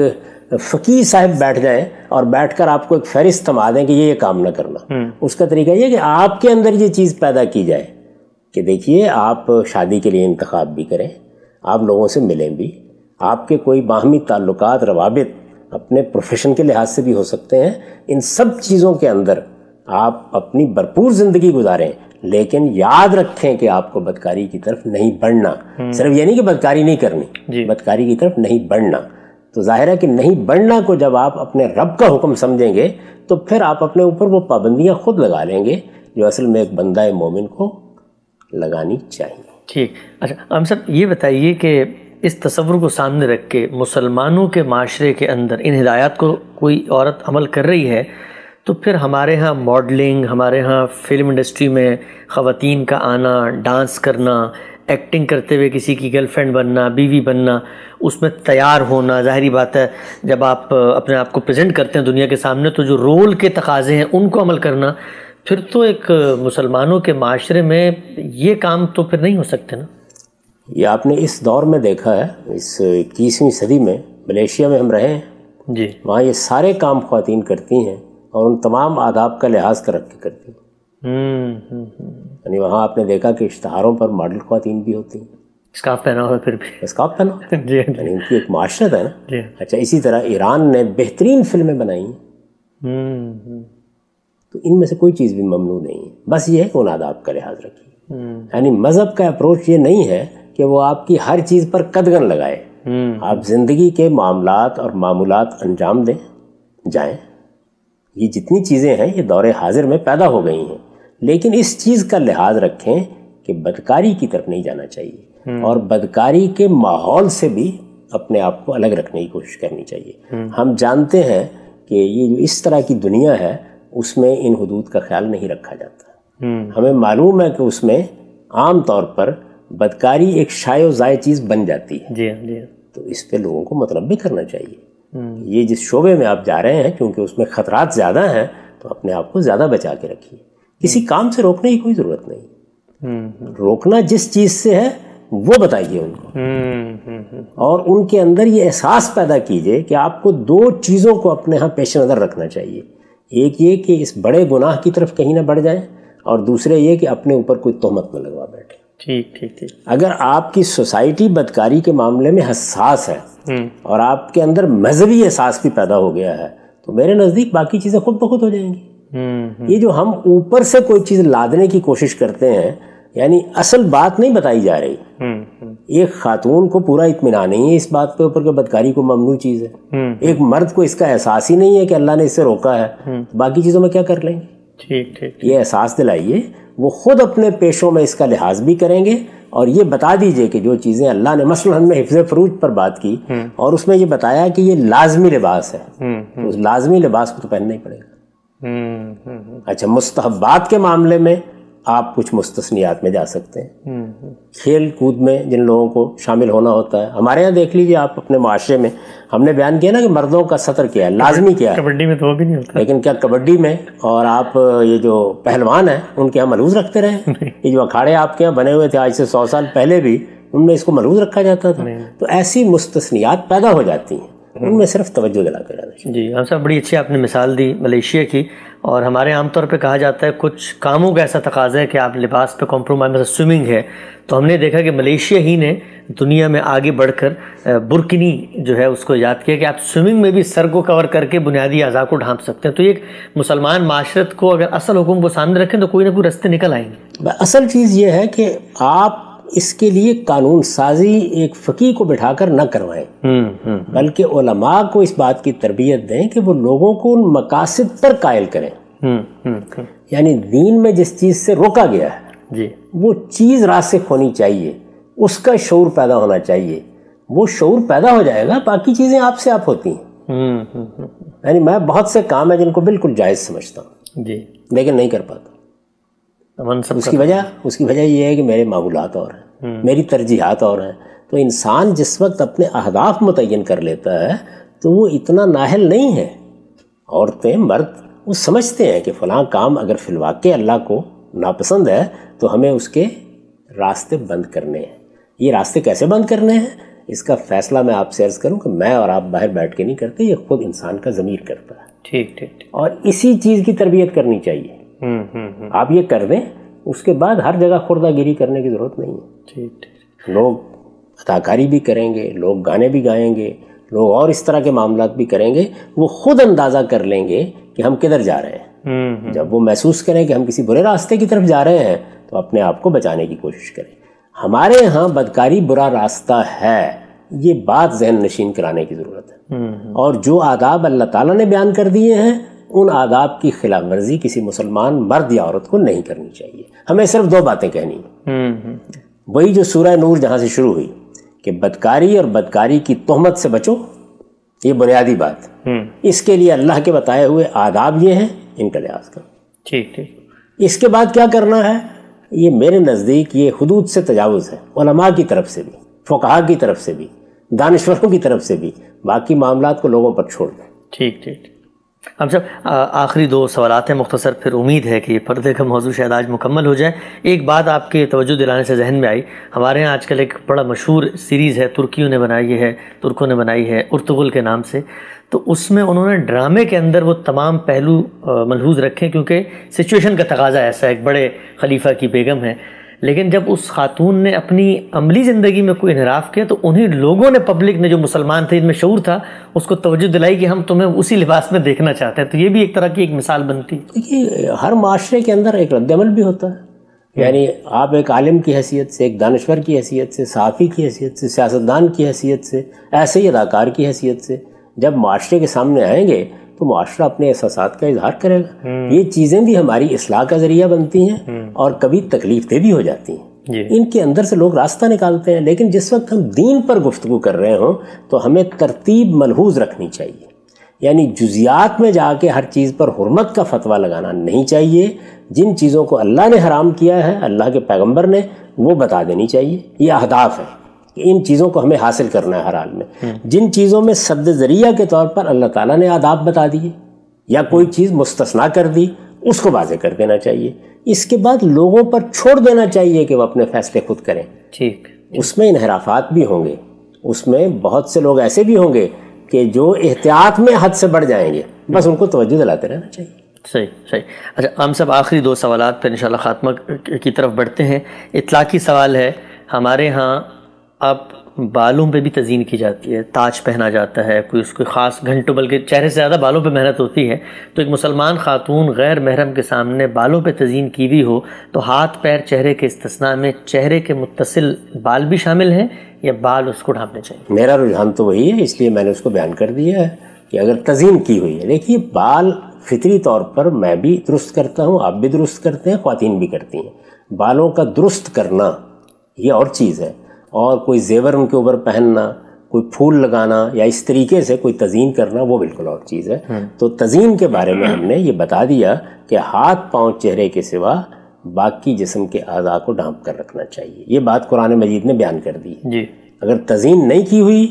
फ़कीर साहब बैठ जाएँ और बैठकर आपको एक फहरिस्त थमा दें कि ये ये काम ना करना। उसका तरीका ये कि आपके अंदर ये चीज़ पैदा की जाए कि देखिए आप शादी के लिए इंतखब भी करें आप लोगों से मिलें भी। आपके कोई बाहमी ताल्लुक रवाबित अपने प्रोफेशन के लिहाज से भी हो सकते हैं। इन सब चीज़ों के अंदर आप अपनी भरपूर ज़िंदगी गुजारें। लेकिन याद रखें कि आपको बदकारी की तरफ़ नहीं बढ़ना। सिर्फ़ ये नहीं कि बदकारी नहीं। करनी बदकारी की तरफ़ नहीं बढ़ना। तो ज़ाहिर है कि नहीं बढ़ना को जब आप अपने रब का हुक्म समझेंगे तो फिर आप अपने ऊपर वो पाबंदियाँ खुद लगा लेंगे जो असल में एक बंदा मोमिन को लगानी चाहिए। ठीक। अच्छा हम सब ये बताइए कि इस तस्वुर को सामने रख के मुसलमानों के माशरे के अंदर इन हिदायत को कोई औरत अमल कर रही है तो फिर हमारे यहाँ मॉडलिंग हमारे यहाँ फ़िल्म इंडस्ट्री में ख़वान का आना डांस करना एक्टिंग करते हुए किसी की गर्लफ्रेंड बनना बीवी बनना उसमें तैयार होना। ज़ाहरी बात है जब आप अपने आप को प्रेजेंट करते हैं दुनिया के सामने तो जो रोल के तकाजे हैं उनको अमल करना फिर तो एक मुसलमानों के माशरे में ये काम तो फिर नहीं हो सकते ना। ये आपने इस दौर में देखा है इस इक्कीसवीं सदी में मलेशिया में हम रहे हैं। जी। वहाँ ये सारे काम खातन करती हैं। और उन तमाम आदाब का लिहाज कर रख के करती हैं। हम्म हम्म, हम्म। यानी वहाँ आपने देखा कि इश्तहारों पर मॉडल खातन भी होती हैं। स्काफ पहना हुआ फिर भी। स्काफ पहना होता जी यानी उनकी एक माशरत है ना? जी। अच्छा इसी तरह ईरान ने बेहतरीन फ़िल्में बनाई हैं। तो इनमें से कोई चीज़ भी ममनू नहीं है। बस ये है कि उन आदाब का लिहाज रखिए। यानी मज़हब का अप्रोच ये नहीं है कि वो आपकी हर चीज़ पर कदगन लगाए। आप ज़िंदगी के मामला और मामूलात अंजाम दें जाएँ। ये जितनी चीज़ें हैं ये दौरे हाजिर में पैदा हो गई हैं। लेकिन इस चीज़ का लिहाज रखें कि बदकारी की तरफ़ नहीं जाना चाहिए। और बदकारी के माहौल से भी अपने आप को अलग रखने की कोशिश करनी चाहिए। हम जानते हैं कि ये जो इस तरह की दुनिया है उसमें इन हदूद का ख्याल नहीं रखा जाता। हम्म। हमें मालूम है कि उसमें आम तौर पर बदकारी एक शाय ज़ाय चीज़ बन जाती है। जी जी। तो इस पे लोगों को मतलब भी करना चाहिए। हम्म ये जिस शोबे में आप जा रहे हैं क्योंकि उसमें खतरात ज़्यादा हैं तो अपने आप को ज़्यादा बचा के रखिए। किसी काम से रोकने की कोई ज़रूरत नहीं। हम्म। रोकना जिस चीज़ से है वो बताइए उनको। हम्म हम्म हम्म, और उनके अंदर ये एहसास पैदा कीजिए कि आपको दो चीज़ों को अपने यहाँ पेश नज़र रखना चाहिए। एक ये कि इस बड़े गुनाह की तरफ़ कहीं ना बढ़ जाए और दूसरे ये कि अपने ऊपर कोई तोहमत न लगवा बैठे। ठीक ठीक ठीक। अगर आपकी सोसाइटी बदकारी के मामले में हसास है हम्म। और आपके अंदर मजहबी एहसास भी पैदा हो गया है तो मेरे नज़दीक बाकी चीज़ें खुद ब खुद हो जाएँगी। हम्म ये जो हम ऊपर से कोई चीज़ लादने की कोशिश करते हैं यानी असल बात नहीं बताई जा रही। हम्म हम्म। एक खातून को पूरा इतमान नहीं है इस बात पे ऊपर कि बदकारी को ममनू चीज़ है। हम्म एक मर्द को इसका एहसास ही नहीं है कि अल्लाह ने इससे रोका है। तो बाकी चीज़ों में क्या कर लेंगे? ठीक ठीक। ये एहसास दिलाइए वो खुद अपने पेशों में इसका लिहाज भी करेंगे और ये बता दीजिए कि जो चीज़ें अल्लाह ने मसलन हमने हिफ्ज फरूज पर बात की और उसमें ये बताया कि ये लाजमी लिबास है। हम्म तो उस लाजमी लिबास को तो पहनना ही पड़ेगा। हम्म हम्म अच्छा मुस्तबात के मामले में आप कुछ मुस्तसनियात में जा सकते हैं। हम्म खेल कूद में जिन लोगों को शामिल होना होता है हमारे यहाँ देख लीजिए आप अपने माशरे में हमने बयान किया ना कि मर्दों का सतर क्या है लाजमी क्या है। कबड्डी में तो वो भी नहीं होता। लेकिन क्या कबड्डी में और आप ये जो पहलवान हैं उनके यहाँ मलूज रखते रहे? ये जो अखाड़े आपके यहाँ बने हुए थे आज से सौ साल पहले भी उनमें इसको मलूज रखा जाता था। तो ऐसी मुस्तसनियात पैदा हो जाती हैं। उनमें सिर्फ़ तवज्जो दिला कर जाना जी हम साहब बड़ी अच्छी आपने मिसाल दी मलेशिया की और हमारे आमतौर पे कहा जाता है कुछ कामों का ऐसा तकाजा है कि आप लिबास पे कॉम्प्रोमाइज मतलब स्विमिंग है तो हमने देखा कि मलेशिया ही ने दुनिया में आगे बढ़कर बुरकिनी जो है उसको याद किया कि आप स्विमिंग में भी सर को कवर करके बुनियादी अज़ा को ढांप सकते हैं। तो एक मुसलमान माशरत को अगर असल हुक्म को सामने रखें तो कोई ना कोई रास्ते निकल आएँगे। असल चीज़ ये है कि आप इसके लिए कानून साजी एक फ़कीर को बिठाकर न करवाएँ। हम्म हम्म बल्कि उलमा को इस बात की तरबियत दें कि वो लोगों को उन मकासद पर कायल करें। हम्म हम्म हम्म, यानी दीन में जिस चीज़ से रोका गया है जी। वो चीज़ रासिक होनी चाहिए उसका शौर पैदा होना चाहिए। वो शौर पैदा हो जाएगा बाकी चीज़ें आपसे आप होती हैं। हम्म हम्म हम्म, यानी मैं बहुत से काम है जिनको बिल्कुल जायज़ समझता हूँ जी। लेकिन नहीं कर पाता। उसकी वजह उसकी वजह यह है कि मेरे मामूलात और हैं। मेरी तरजीहत और हैं। तो इंसान जिस वक्त अपने अहदाफ मुतन कर लेता है तो वो इतना नाहल नहीं है। औरतें मर्द वो समझते हैं कि फ़लाँ काम अगर फिलवाक़ अल्लाह को नापसंद है तो हमें उसके रास्ते बंद करने हैं। ये रास्ते कैसे बंद करने हैं? इसका फ़ैसला मैं आपसे अर्ज़ करूँ कि मैं और आप बाहर बैठ के नहीं करते ये खुद इंसान का ज़मीर करता है। ठीक ठीक। और इसी चीज़ की तरबियत करनी चाहिए। हम्म हम्म हम्म, आप ये कर दें उसके बाद हर जगह खुर्दागिरी करने की ज़रूरत नहीं है। ठीक लोग अदाकारी भी करेंगे लोग गाने भी गाएँगे लोग और इस तरह के मामला भी करेंगे वो खुद अंदाज़ा कर लेंगे कि हम किधर जा रहे हैं। हम्म हम्म, जब वो महसूस करें कि हम किसी बुरे रास्ते की तरफ़ जा रहे हैं तो अपने आप को बचाने की कोशिश करें। हमारे यहाँ बदकारी बुरा रास्ता है ये बात जहन नशीन कराने की ज़रूरत है। हम्म। और जो आदाब अल्लाह ताला ने बयान कर दिए हैं उन आदाब की खिलाफ वर्जी किसी मुसलमान मर्द या औरत को नहीं करनी चाहिए। हमें सिर्फ़ दो बातें कहनी हैं। हम्म हम्म, वही जो सूरह नूर जहाँ से शुरू हुई कि बदकारी और बदकारी की तोहमत से बचो ये बुनियादी बात। हम्म। इसके लिए अल्लाह के बताए हुए आदाब ये हैं इनका लिहाज करो। ठीक ठीक। इसके बाद क्या करना है? ये मेरे नज़दीक ये हदूद से तजावज़ है उलमा की तरफ़ से भी फ़ुकहा की तरफ़ से भी दानश्वरों की तरफ़ से भी बाकी मामला को लोगों पर छोड़ दें। ठीक ठीक। हम सब आखिरी दो सवालात हैं मुख्तसर, फिर उम्मीद है कि पर्दे का मौजू शायद आज मुकम्मल हो जाए। एक बात आपके तवज्जो दिलाने से जहन में आई, हमारे यहाँ आजकल एक बड़ा मशहूर सीरीज़ है, तुर्कियों ने बनाई है, तुर्कों ने बनाई है उर्तुगुल के नाम से। तो उसमें उन्होंने ड्रामे के अंदर वो तमाम पहलू मलहूज़ रखे, क्योंकि सिचुएशन का तकाजा ऐसा है, एक बड़े खलीफा की बेगम है। लेकिन जब उस खातून ने अपनी अमली ज़िंदगी में कोई इनराफ किया तो उन्हीं लोगों ने पब्लिक ने जो मुसलमान थे, इनमें शऊर था, उसको तवज्जो दिलाई कि हम तुम्हें उसी लिबास में देखना चाहते हैं। तो ये भी एक तरह की एक मिसाल बनती है। देखिए हर माशरे के अंदर एक रद्दमल भी होता है। यानी आप एक आलिम की हैसियत से, एक दानश्वर की हैसियत से सहाफ़ी की हैसियत से, सियासतदान की हैसियत से, ऐसे ही अदाकार की हैसियत से जब माशरे के सामने आएँगे तो माशरा अपने एहसास का इजहार करेगा। ये चीज़ें भी हमारी इसलाह का ज़रिया बनती हैं और कभी तकलीफ़ दे भी हो जाती हैं। इनके अंदर से लोग रास्ता निकालते हैं लेकिन जिस वक्त हम दीन पर गुफ्तगू कर रहे हों तो हमें तरतीब मलहूज रखनी चाहिए। यानी जुजियात में जाके हर चीज़ पर हुरमत का फतवा लगाना नहीं चाहिए। जिन चीज़ों को अल्लाह ने हराम किया है अल्लाह के पैगंबर ने वो बता देनी चाहिए। ये अहदाफ है। कि इन चीज़ों को हमें हासिल करना है हर हाल में। जिन चीज़ों में सद ज़रिया के तौर पर अल्लाह ताला ने आदाब बता दिए या कोई चीज़ मुस्तना कर दी उसको वाजे कर देना चाहिए। इसके बाद लोगों पर छोड़ देना चाहिए कि वह अपने फैसले खुद करें। ठीक। उसमें इनहराफात भी होंगे। उसमें बहुत से लोग ऐसे भी होंगे कि जो एहतियात में हद से बढ़ जाएँगे। बस उनको तवज्जो दिलाते रहना चाहिए। सही सही। अच्छा हम सब आखिरी दो सवाल पर इंशाल्लाह खात्मा की तरफ़ बढ़ते हैं। इतलाकी सवाल है हमारे यहाँ अब बालों पे भी तजीन की जाती है, ताज पहना जाता है, कोई उसको ख़ास घंटों, बल्कि चेहरे से ज़्यादा बालों पे मेहनत होती है। तो एक मुसलमान खातून गैर महरम के सामने बालों पे तजीन की हुई हो तो हाथ, पैर, चेहरे के इस्तना में चेहरे के मुतसिल बाल भी शामिल हैं या बाल उसको ढांपने चाहिए? मेरा रुझान तो वही है, इसलिए मैंने उसको बयान कर दिया है कि अगर तजीन की हुई है। देखिए, बाल फितरी तौर पर मैं भी दुरुस्त करता हूँ, आप भी दुरुस्त करते हैं, ख़वातीन भी करती हैं। बालों का दुरुस्त करना, ये और चीज़ है। और कोई जेवर उनके ऊपर पहनना कोई फूल लगाना या इस तरीके से कोई तजीन करना वो बिल्कुल और चीज़ है। तो तजीन के बारे में हमने ये बता दिया कि हाथ पाँव चेहरे के सिवा बाकी जिसम के अज़ा को ढांप कर रखना चाहिए। ये बात कुरान मजीद ने बयान कर दी। है जी। अगर तजीन नहीं की हुई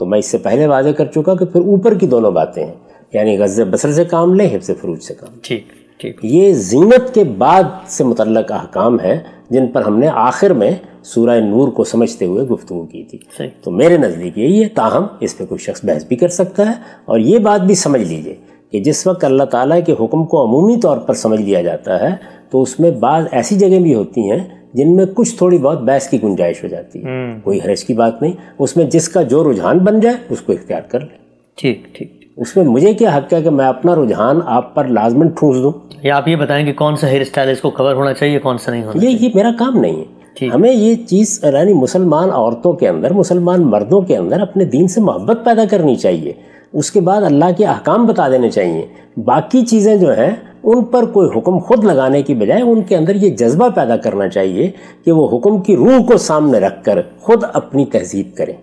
तो मैं इससे पहले वादे कर चुका कि फिर ऊपर की दोनों बातें हैं यानी गज़ बसर से काम लें हिफ्स फरूज से काम। ठीक ठीक। ये जीनत के बाद से मुतलक अहकाम है जिन पर हमने आखिर में सूरह नूर को समझते हुए गुफ्तु की थी। तो मेरे नज़दीक यही है ताहम इस पर कोई शख्स बहस भी कर सकता है और ये बात भी समझ लीजिए कि जिस वक्त अल्लाह ताला के हुक्म को अमूमी तौर पर समझ लिया जाता है तो उसमें बाद ऐसी जगह भी होती हैं जिनमें कुछ थोड़ी बहुत बहस की गुंजाइश हो जाती है। कोई हरज की बात नहीं उसमें जिसका जो रुझान बन जाए उसको इख्तियार कर ले। ठीक ठीक। उसमें मुझे क्या हक है कि मैं अपना रुझान आप पर लाजमन ठूस दूँ? या आप ये बताएँ कि कौन सा हेयर स्टाइल इसको कवर होना चाहिए कौन सा नहीं होना ये ये मेरा काम नहीं है। हमें ये चीज़ यानी मुसलमान औरतों के अंदर मुसलमान मर्दों के अंदर अपने दीन से मोहब्बत पैदा करनी चाहिए। उसके बाद अल्लाह के अहकाम बता देने चाहिए। बाकी चीज़ें जो हैं उन पर कोई हुक्म खुद लगाने की बजाय उनके अंदर ये जज्बा पैदा करना चाहिए कि वो हुक्म की रूह को सामने रख कर खुद अपनी तहजीब करें।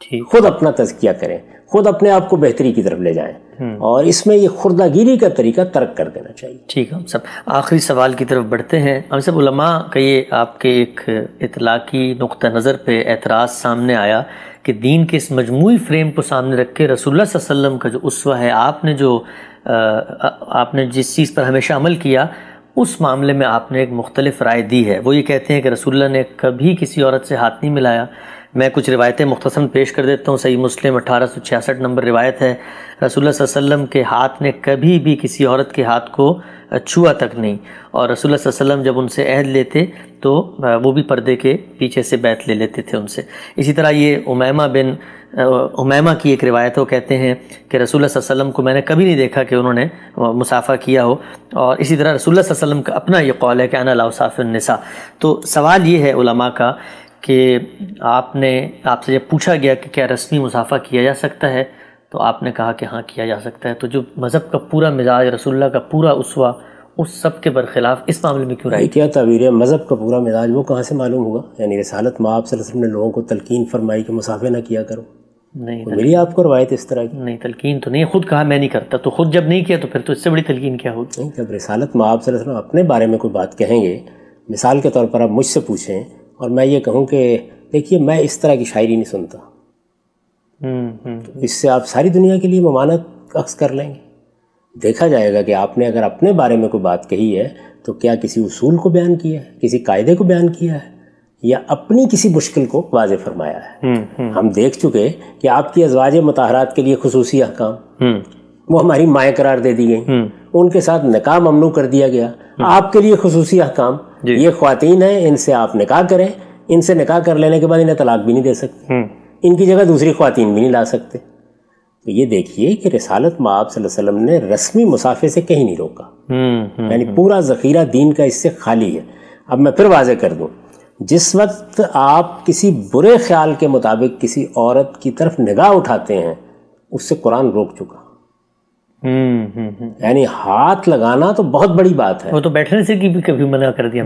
ठीक। खुद अपना तजकिया करें। खुद अपने आप को बेहतरी की तरफ़ ले जाएँ। हम्म। और इसमें ये खुर्दागिरी का तरीका तर्क कर देना चाहिए। ठीक है हम सब आखिरी सवाल की तरफ़ बढ़ते हैं। हम सब उलमा का ये आपके एक इतलाकी नुक़ नज़र पे एतराज़ सामने आया कि दीन के इस मजमू फ्रेम को सामने रख के रसोल्ला वसल्लम का जो उसवा है आपने जो आपने जिस चीज़ पर हमेशा अमल किया उस मामले में आपने एक मुख्तलिफ़ राय दी है। वो ये कहते हैं कि रसुल्ला ने कभी किसी औरत से हाथ नहीं मिलाया। मैं कुछ रिवायतें मुख्तसर पेश कर देता हूँ। सही मुस्लिम अठारह सौ छियासठ नंबर रिवायत है। रसुल्ला वसल्लम के हाथ ने कभी भी किसी औरत के हाथ को छुआ तक नहीं। और रसुल्ला वसल्लम जब उनसे अहद लेते तो वो भी पर्दे के पीछे से बैत ले लेते थे उनसे। इसी तरह ये उमैमा बिन उमैमा की एक रिवायत हो। कहते हैं कि रसूल वसल्लम को मैंने कभी नहीं देखा कि उन्होंने मुसाफ़ा किया हो। और इसी तरह रसूल वसल्लम का अपना ये कौल है कि अना तो सवाल ये है उलमा का कि आपने आपसे जब पूछा गया कि क्या रस्मी मुसाफ़ा किया जा सकता है तो आपने कहा कि हाँ किया जा सकता है। तो जो मज़हब का पूरा मिजाज रसुल्ला का पूरा उसवा उस सब के बरखिलाफ़ इस मामले में क्यों रही क्या तवीर है मज़हब का पूरा मिजाज वो कहाँ से मालूम होगा यानी रसालत माँ आप ने लोगों को तलकिन फरमाई कि मुसाफे ना किया करो। नहीं तो मिली आपको रवायत इस तरह की? नहीं तलकिन तो नहीं खुद कहा मैं नहीं करता। तो खुद जब नहीं किया तो फिर तो इससे बड़ी तलकिन क्या होगी? नहीं जब रसालत माँ आप अपने बारे में कोई बात कहेंगे मिसाल के तौर पर आप मुझसे पूछें और मैं ये कहूँ कि देखिए मैं इस तरह की शायरी नहीं सुनता। हम्म, हम्म। तो इससे आप सारी दुनिया के लिए ममानत अक्स कर लेंगे। देखा जाएगा कि आपने अगर अपने बारे में कोई बात कही है तो क्या किसी उसूल को बयान किया है किसी कायदे को बयान किया है या अपनी किसी मुश्किल को वाज फरमाया है? हम्म, हम देख चुके कि आपकी अजवाज मतहरात के लिए खसूसी अहकाम। वो हमारी माए करार दे दी गई। उनके साथ निकाह ममनू कर दिया गया। आपके लिए खसूसी अहकाम। ये खातन है इनसे आप निकाह करें। इनसे निकाह कर लेने के बाद इन्हें तलाक भी नहीं दे सकते। हम्म। इनकी जगह दूसरी खातन भी नहीं ला सकते। तो ये देखिए कि रसालत माब वसल्लम ने रस्मी मुसाफे से कहीं नहीं रोका। हम्म, हम्म, यानी पूरा ज़ख़ीरा दीन का इससे खाली है। अब मैं फिर वाजे कर दूँ। जिस वक्त आप किसी बुरे ख्याल के मुताबिक किसी औरत की तरफ़ निगाह उठाते हैं उससे कुरान रोक चुका। यानी हाथ लगाना तो बहुत बड़ी बात है। वो तो बैठने से की भी कभी मना कर दिया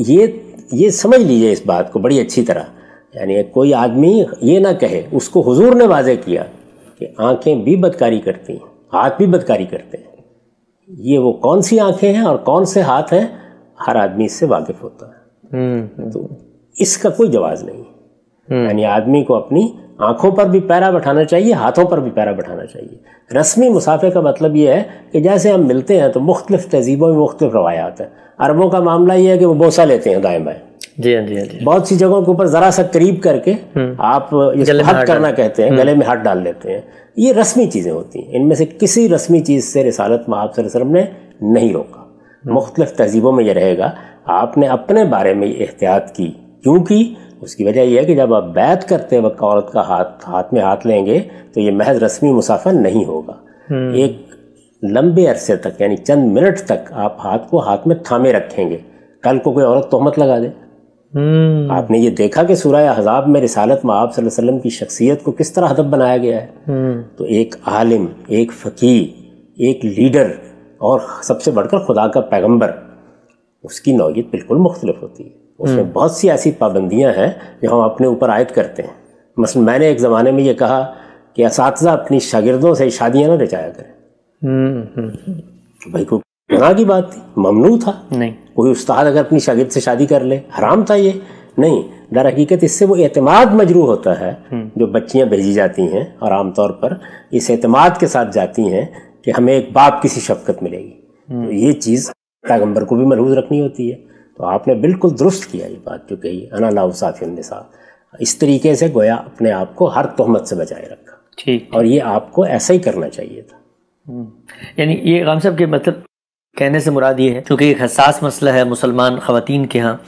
ये ये समझ लीजिए इस बात को बड़ी अच्छी तरह। यानी कोई आदमी ये ना कहे उसको हुजूर ने वाजे किया कि आँखें भी बदकारी करती हैं हाथ भी बदकारी करते हैं। ये वो कौन सी आँखें हैं और कौन से हाथ हैं? हर आदमी इससे वाकिफ होता है। हम्म। तो इसका कोई जवाब नहीं। हम्म। यानी आदमी को अपनी आँखों पर भी पैरा बैठाना चाहिए हाथों पर भी पैरा बैठाना चाहिए। रस्मी मुसाफे का मतलब ये है कि जैसे हम मिलते हैं तो मुख्तलिफ़ तहजीबों में मुख्तलिफ़ रवायात हैं। अरबों का मामला ये है कि वो बोसा लेते हैं दाएँ बाएँ। जी हाँ जी हाँ जी। बहुत सी जगहों के ऊपर जरा सा करीब करके हम्म। आप हक करना कहते हैं गले में हाथ डाल लेते हैं। ये रस्मी चीज़ें होती हैं। इनमें से किसी रस्मी चीज़ से रिसालत महाब वसल्लम ने नहीं रोका। हम्म। मुख्तलिफ़ तहजीबों में यह रहेगा आपने अपने बारे में एहतियात की क्योंकि उसकी वजह यह है कि जब आप बैत करते वक्त औरत का हाथ हाथ में हाथ लेंगे तो ये महज रस्मी मुसाफा नहीं होगा हम्म। एक लंबे अरसे तक यानी चंद मिनट तक आप हाथ को हाथ में थामे रखेंगे कल को कोई औरत तोहमत लगा दे हम्म। आपने ये देखा कि सूरह हजाब में रिसालत माब वसल्लम की शख्सियत को किस तरह हदब बनाया गया है हम्म। तो एक आलिम एक फ़कीर एक लीडर और सबसे बढ़कर खुदा का पैगंबर उसकी नौीयत बिल्कुल मुख्तलिफ़ होती है। उसमें हम्म। बहुत सी ऐसी पाबंदियाँ हैं जो हम अपने ऊपर आयद करते हैं। मसल मैंने एक ज़माने में ये कहा कि इस अपनी शागिर्दों से शादियाँ ना रचाया करें। भाई को गुनाह की बात थी ममनू था। नहीं। कोई उस्ताद अगर अपनी शागिद से शादी कर ले हराम था ये। नहीं दर हकीकत इससे वो एतमाद मजरू होता है हम्म। जो बच्चियाँ भेजी जाती हैं और आमतौर पर इस एतमाद के साथ जाती हैं कि हमें एक बाप किसी शफकत मिलेगी। हम्म। तो ये चीज़ पैगंबर को भी मलहूज रखनी होती है। तो आपने बिल्कुल दुरुस्त किया ये बात जो कही अना साफ़िनसा इस तरीके से गोया अपने आप को हर तहमत से बचाए रखा। ठीक। और ये आपको ऐसा ही करना चाहिए था। हम्म। यानी ये गाम साहब के मतलब कहने से मुराद ये है क्योंकि एक हसास मसला है मुसलमान ख़वातीन के यहाँ।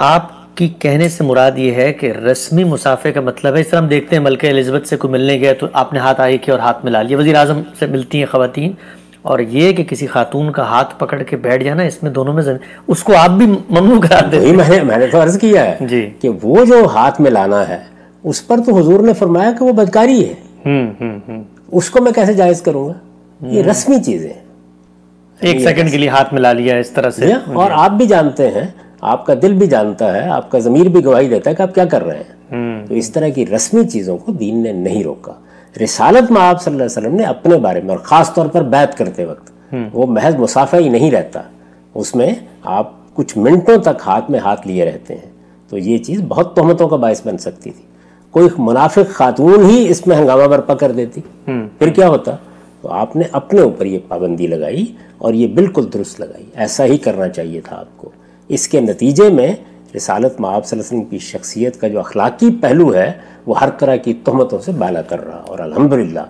आपकी कहने से मुराद ये है कि रस्मी मुसाफे का मतलब है इस तरह हम देखते हैं मलके एलिजबत से कोई मिलने गया तो आपने हाथ आगे किया और हाथ मिला लिया। वजी अजम से मिलती हैं ख़वातीन। और ये कि किसी खातून का हाथ पकड़ के बैठ जाना इसमें दोनों में ज़मीन उसको आप भी ममनू करा दे मैंने मैंने तो अर्ज़ किया है जी। कि वो जो हाथ में लाना है उस पर तो हुजूर ने फरमाया कि वो बदकारी है। हम्म हम्म हम्म। उसको मैं कैसे जायज़ करूँगा? ये रस्मी चीज़ है। एक सेकंड के लिए हाथ में ला लिया इस तरह से। और आप भी जानते हैं आपका दिल भी जानता है आपका ज़मीर भी गवाही देता है कि आप क्या कर रहे हैं। हम्म तो इस तरह की रस्मी चीज़ों को दीन ने नहीं रोका। रिसालत में आप सल्लल्लाहु अलैहि वसल्लम ने अपने बारे में और ख़ास तौर पर बैत करते वक्त वो महज मुसाफा ही नहीं रहता। उसमें आप कुछ मिनटों तक हाथ में हाथ लिए रहते हैं। तो ये चीज़ बहुत तहमतों का बायस बन सकती थी। कोई मुनाफिक खातून ही इसमें हंगामा बर्पा कर देती। फिर क्या होता? तो आपने अपने ऊपर ये पाबंदी लगाई और ये बिल्कुल दुरुस्त लगाई। ऐसा ही करना चाहिए था आपको। इसके नतीजे में रिसालत माब वसल्लम की शख्सियत का जो अखलाकी पहलू है वो हर तरह की तहमतों से बाला कर रहा और अल्हम्दुलिल्लाह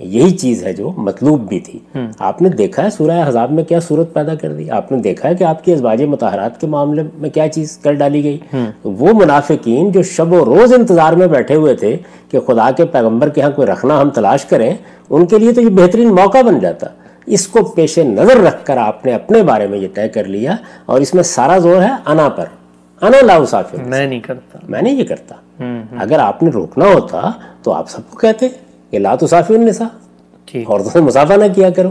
यही चीज़ है जो मतलूब भी थी। आपने देखा है सूरह हजाब में क्या सूरत पैदा कर दी? आपने देखा है कि आपकी अजवाज मतहरात के मामले में क्या चीज़ कर डाली गई? तो वो मुनाफिकीन जो शब व रोज़ इंतज़ार में बैठे हुए थे कि खुदा के पैगंबर के यहाँ कोई रखना हम तलाश करें उनके लिए तो ये बेहतरीन मौका बन जाता। इसको पेश नज़र रखकर आपने अपने बारे में ये तय कर लिया और इसमें सारा ज़ोर है अना पर। अना साफिर मैं नहीं करता। मैं नहीं ये करता। अगर आपने रोकना होता तो आप सबको कहते कि ला तो साफिर निसा औरतों से मुसाफा ना किया करो।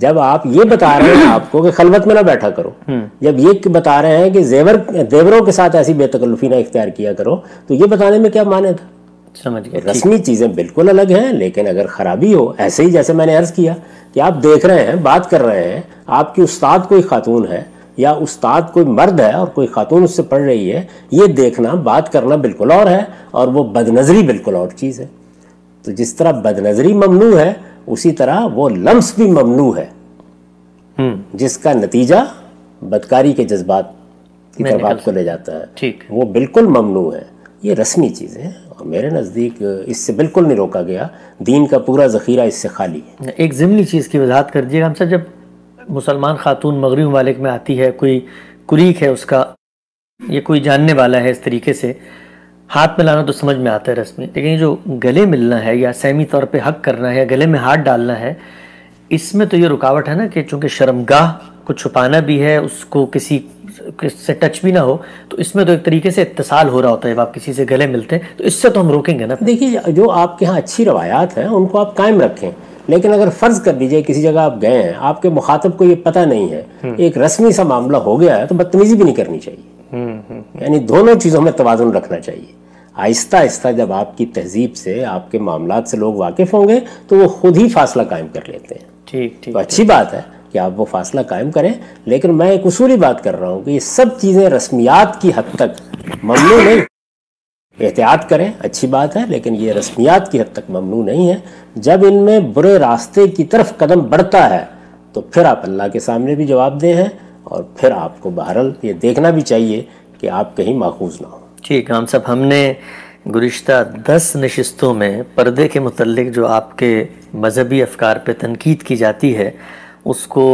जब आप ये बता रहे हैं आपको कि खलवत में ना बैठा करो जब ये बता रहे हैं कि जेवर देवरों के साथ ऐसी बेतकल्लुफी ना इख्तियार किया करो तो ये बताने में क्या माने था? समझ गए रस्मी चीज़ें बिल्कुल अलग हैं लेकिन अगर खराबी हो ऐसे ही जैसे मैंने अर्ज़ किया कि आप देख रहे हैं बात कर रहे हैं आपकी उस्ताद कोई खातून है या उस्ताद कोई मर्द है और कोई खातून उससे पढ़ रही है ये देखना बात करना बिल्कुल और है और वो बदनज़री बिल्कुल और चीज़ है। तो जिस तरह बदनज़री ममनू है उसी तरह वो लम्स भी ममनू है। हम्म। जिसका नतीजा बदकारी के जज्बात की तरफ़ आपको ले जाता है। ठीक। वो बिल्कुल ममनू है। ये रस्मी चीज़ है और मेरे नज़दीक इससे बिल्कुल नहीं रोका गया। दीन का पूरा ज़ख़ीरा इससे खाली है। एक ज़िमनी चीज़ की वजाहत कर दीजिएगा हमसे जब मुसलमान खातून मगरबी ममालिक में आती है, कोई कुरीक है उसका, ये कोई जानने वाला है इस तरीके से, हाथ मिलाना तो समझ में आता है रस्मी। लेकिन जो गले मिलना है या सहमी तौर पे हक करना है या गले में हाथ डालना है, इसमें तो ये रुकावट है ना कि चूँकि शर्मगाह को छुपाना भी है, उसको किसी से टच भी ना हो तो इसमें तो एक तरीके से इतसाल हो रहा होता है जब आप किसी से गले मिलते हैं तो इससे तो हम रोकेंगे ना। देखिए, जो आपके यहाँ अच्छी रवायात हैं, उनको आप कायम रखें। लेकिन अगर फ़र्ज़ कर दीजिए किसी जगह आप गए हैं आपके मुखातब को ये पता नहीं है एक रस्मी सा मामला हो गया है तो बदतमीज़ी भी नहीं करनी चाहिए। यानी दोनों चीज़ों में तोज़ुन रखना चाहिए। आहिस्ता आहिस्ता जब आपकी तहजीब से आपके मामला से लोग वाकिफ़ होंगे तो वो खुद ही फासला कायम कर लेते हैं। ठीक ठीक तो अच्छी बात है कि आप वो फासला कायम करें लेकिन मैं एक उसूली बात कर रहा हूँ कि ये सब चीज़ें रस्मियात की हद तक ममनू नहीं। एहतियात करें, अच्छी बात है, लेकिन ये रस्मियात की हद तक ममनू नहीं है। जब इनमें बुरे रास्ते की तरफ़ कदम बढ़ता है तो फिर आप अल्लाह के सामने भी जवाब दे हैं और फिर आपको बहरल ये देखना भी चाहिए कि आप कहीं माखूज ना हो। ठीक हम सब हमने गुज्त दस नशस्तों में पर्दे के मतलब जो आपके मजहबी अफकार पर तनकीद की जाती है, उसको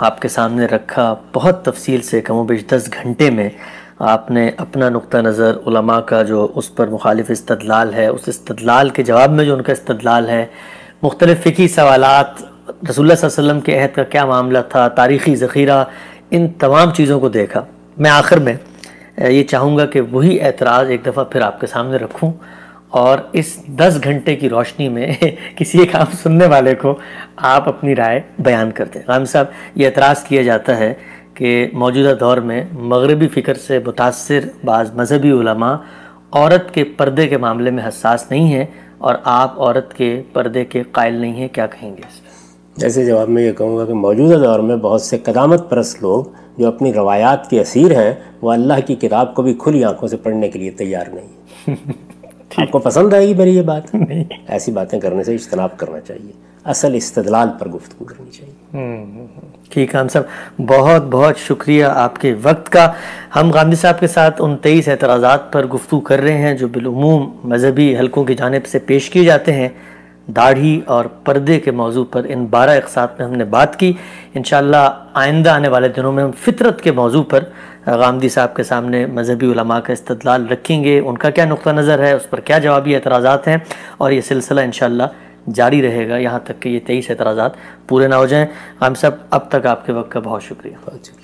आपके सामने रखा बहुत तफसील से कमो बेश दस घंटे में। आपने अपना नुक़ नज़र उलमा का जो उस पर मुखालिफ इस्तदलाल है, उस इस्तदलाल के जवाब में जो उनका इस्तदलाल है, मुख्तलिफ़ फ़िकी सवालत रसोल्ला वसम के अहद का क्या मामला था, तारीख़ी ज़ख़ीरा, इन तमाम चीज़ों को देखा। मैं आखिर में ये चाहूँगा कि वही एतराज़ एक दफ़ा फिर आपके सामने रखूँ और इस दस घंटे की रोशनी में किसी एक आम सुनने वाले को आप अपनी राय बयान कर दें। गाम साहब, ये एतराज़ किया जाता है कि मौजूदा दौर में मगरबी फ़िक्र से मुतासर बाज़ मजहबी औरत के पर्दे के मामले में हसास नहीं है और आप औरत के पर्दे के कायल नहीं हैं क्या कहेंगे इस पर जैसे जवाब में ये कहूँगा कि मौजूदा दौर में बहुत से कदामत परस्त लोग जो अपनी रवायात के असीर हैं वो अल्लाह की किताब को भी खुली आँखों से पढ़ने के लिए तैयार नहीं आपको पसंद आएगी मेरी ये बात? नहीं। ऐसी बातें करने से इज्तनाब करना चाहिए। असल इस्तदलाल पर गुफ्तु करनी चाहिए। ठीक है, हम सब बहुत बहुत शुक्रिया आपके वक्त का। हम गांधी साहब के साथ उन तेईस एतराज़ात पर गुफ्तु कर रहे हैं, जो बिलूम मजहबी हलकों की जानब से पेश किए जाते हैं। दाढ़ी और पर्दे के मौजू पर इन बारह अकसात में हमने बात की। इन आइंदा आने वाले दिनों में हम फितरत के मौजू पर गामदी साहब के सामने मजहबी का इस्तलाल रखेंगे। उनका क्या नुक़ नज़र है, उस पर क्या जवाबी एतराज़ात हैं? और ये सिलसिला इन जारी रहेगा यहाँ तक कि ये तेईस एतराज़ात पूरे ना हो जाएँ। हम सब अब तक आपके वक्त का बहुत शुक्रिया। बहुत शुक्रिया।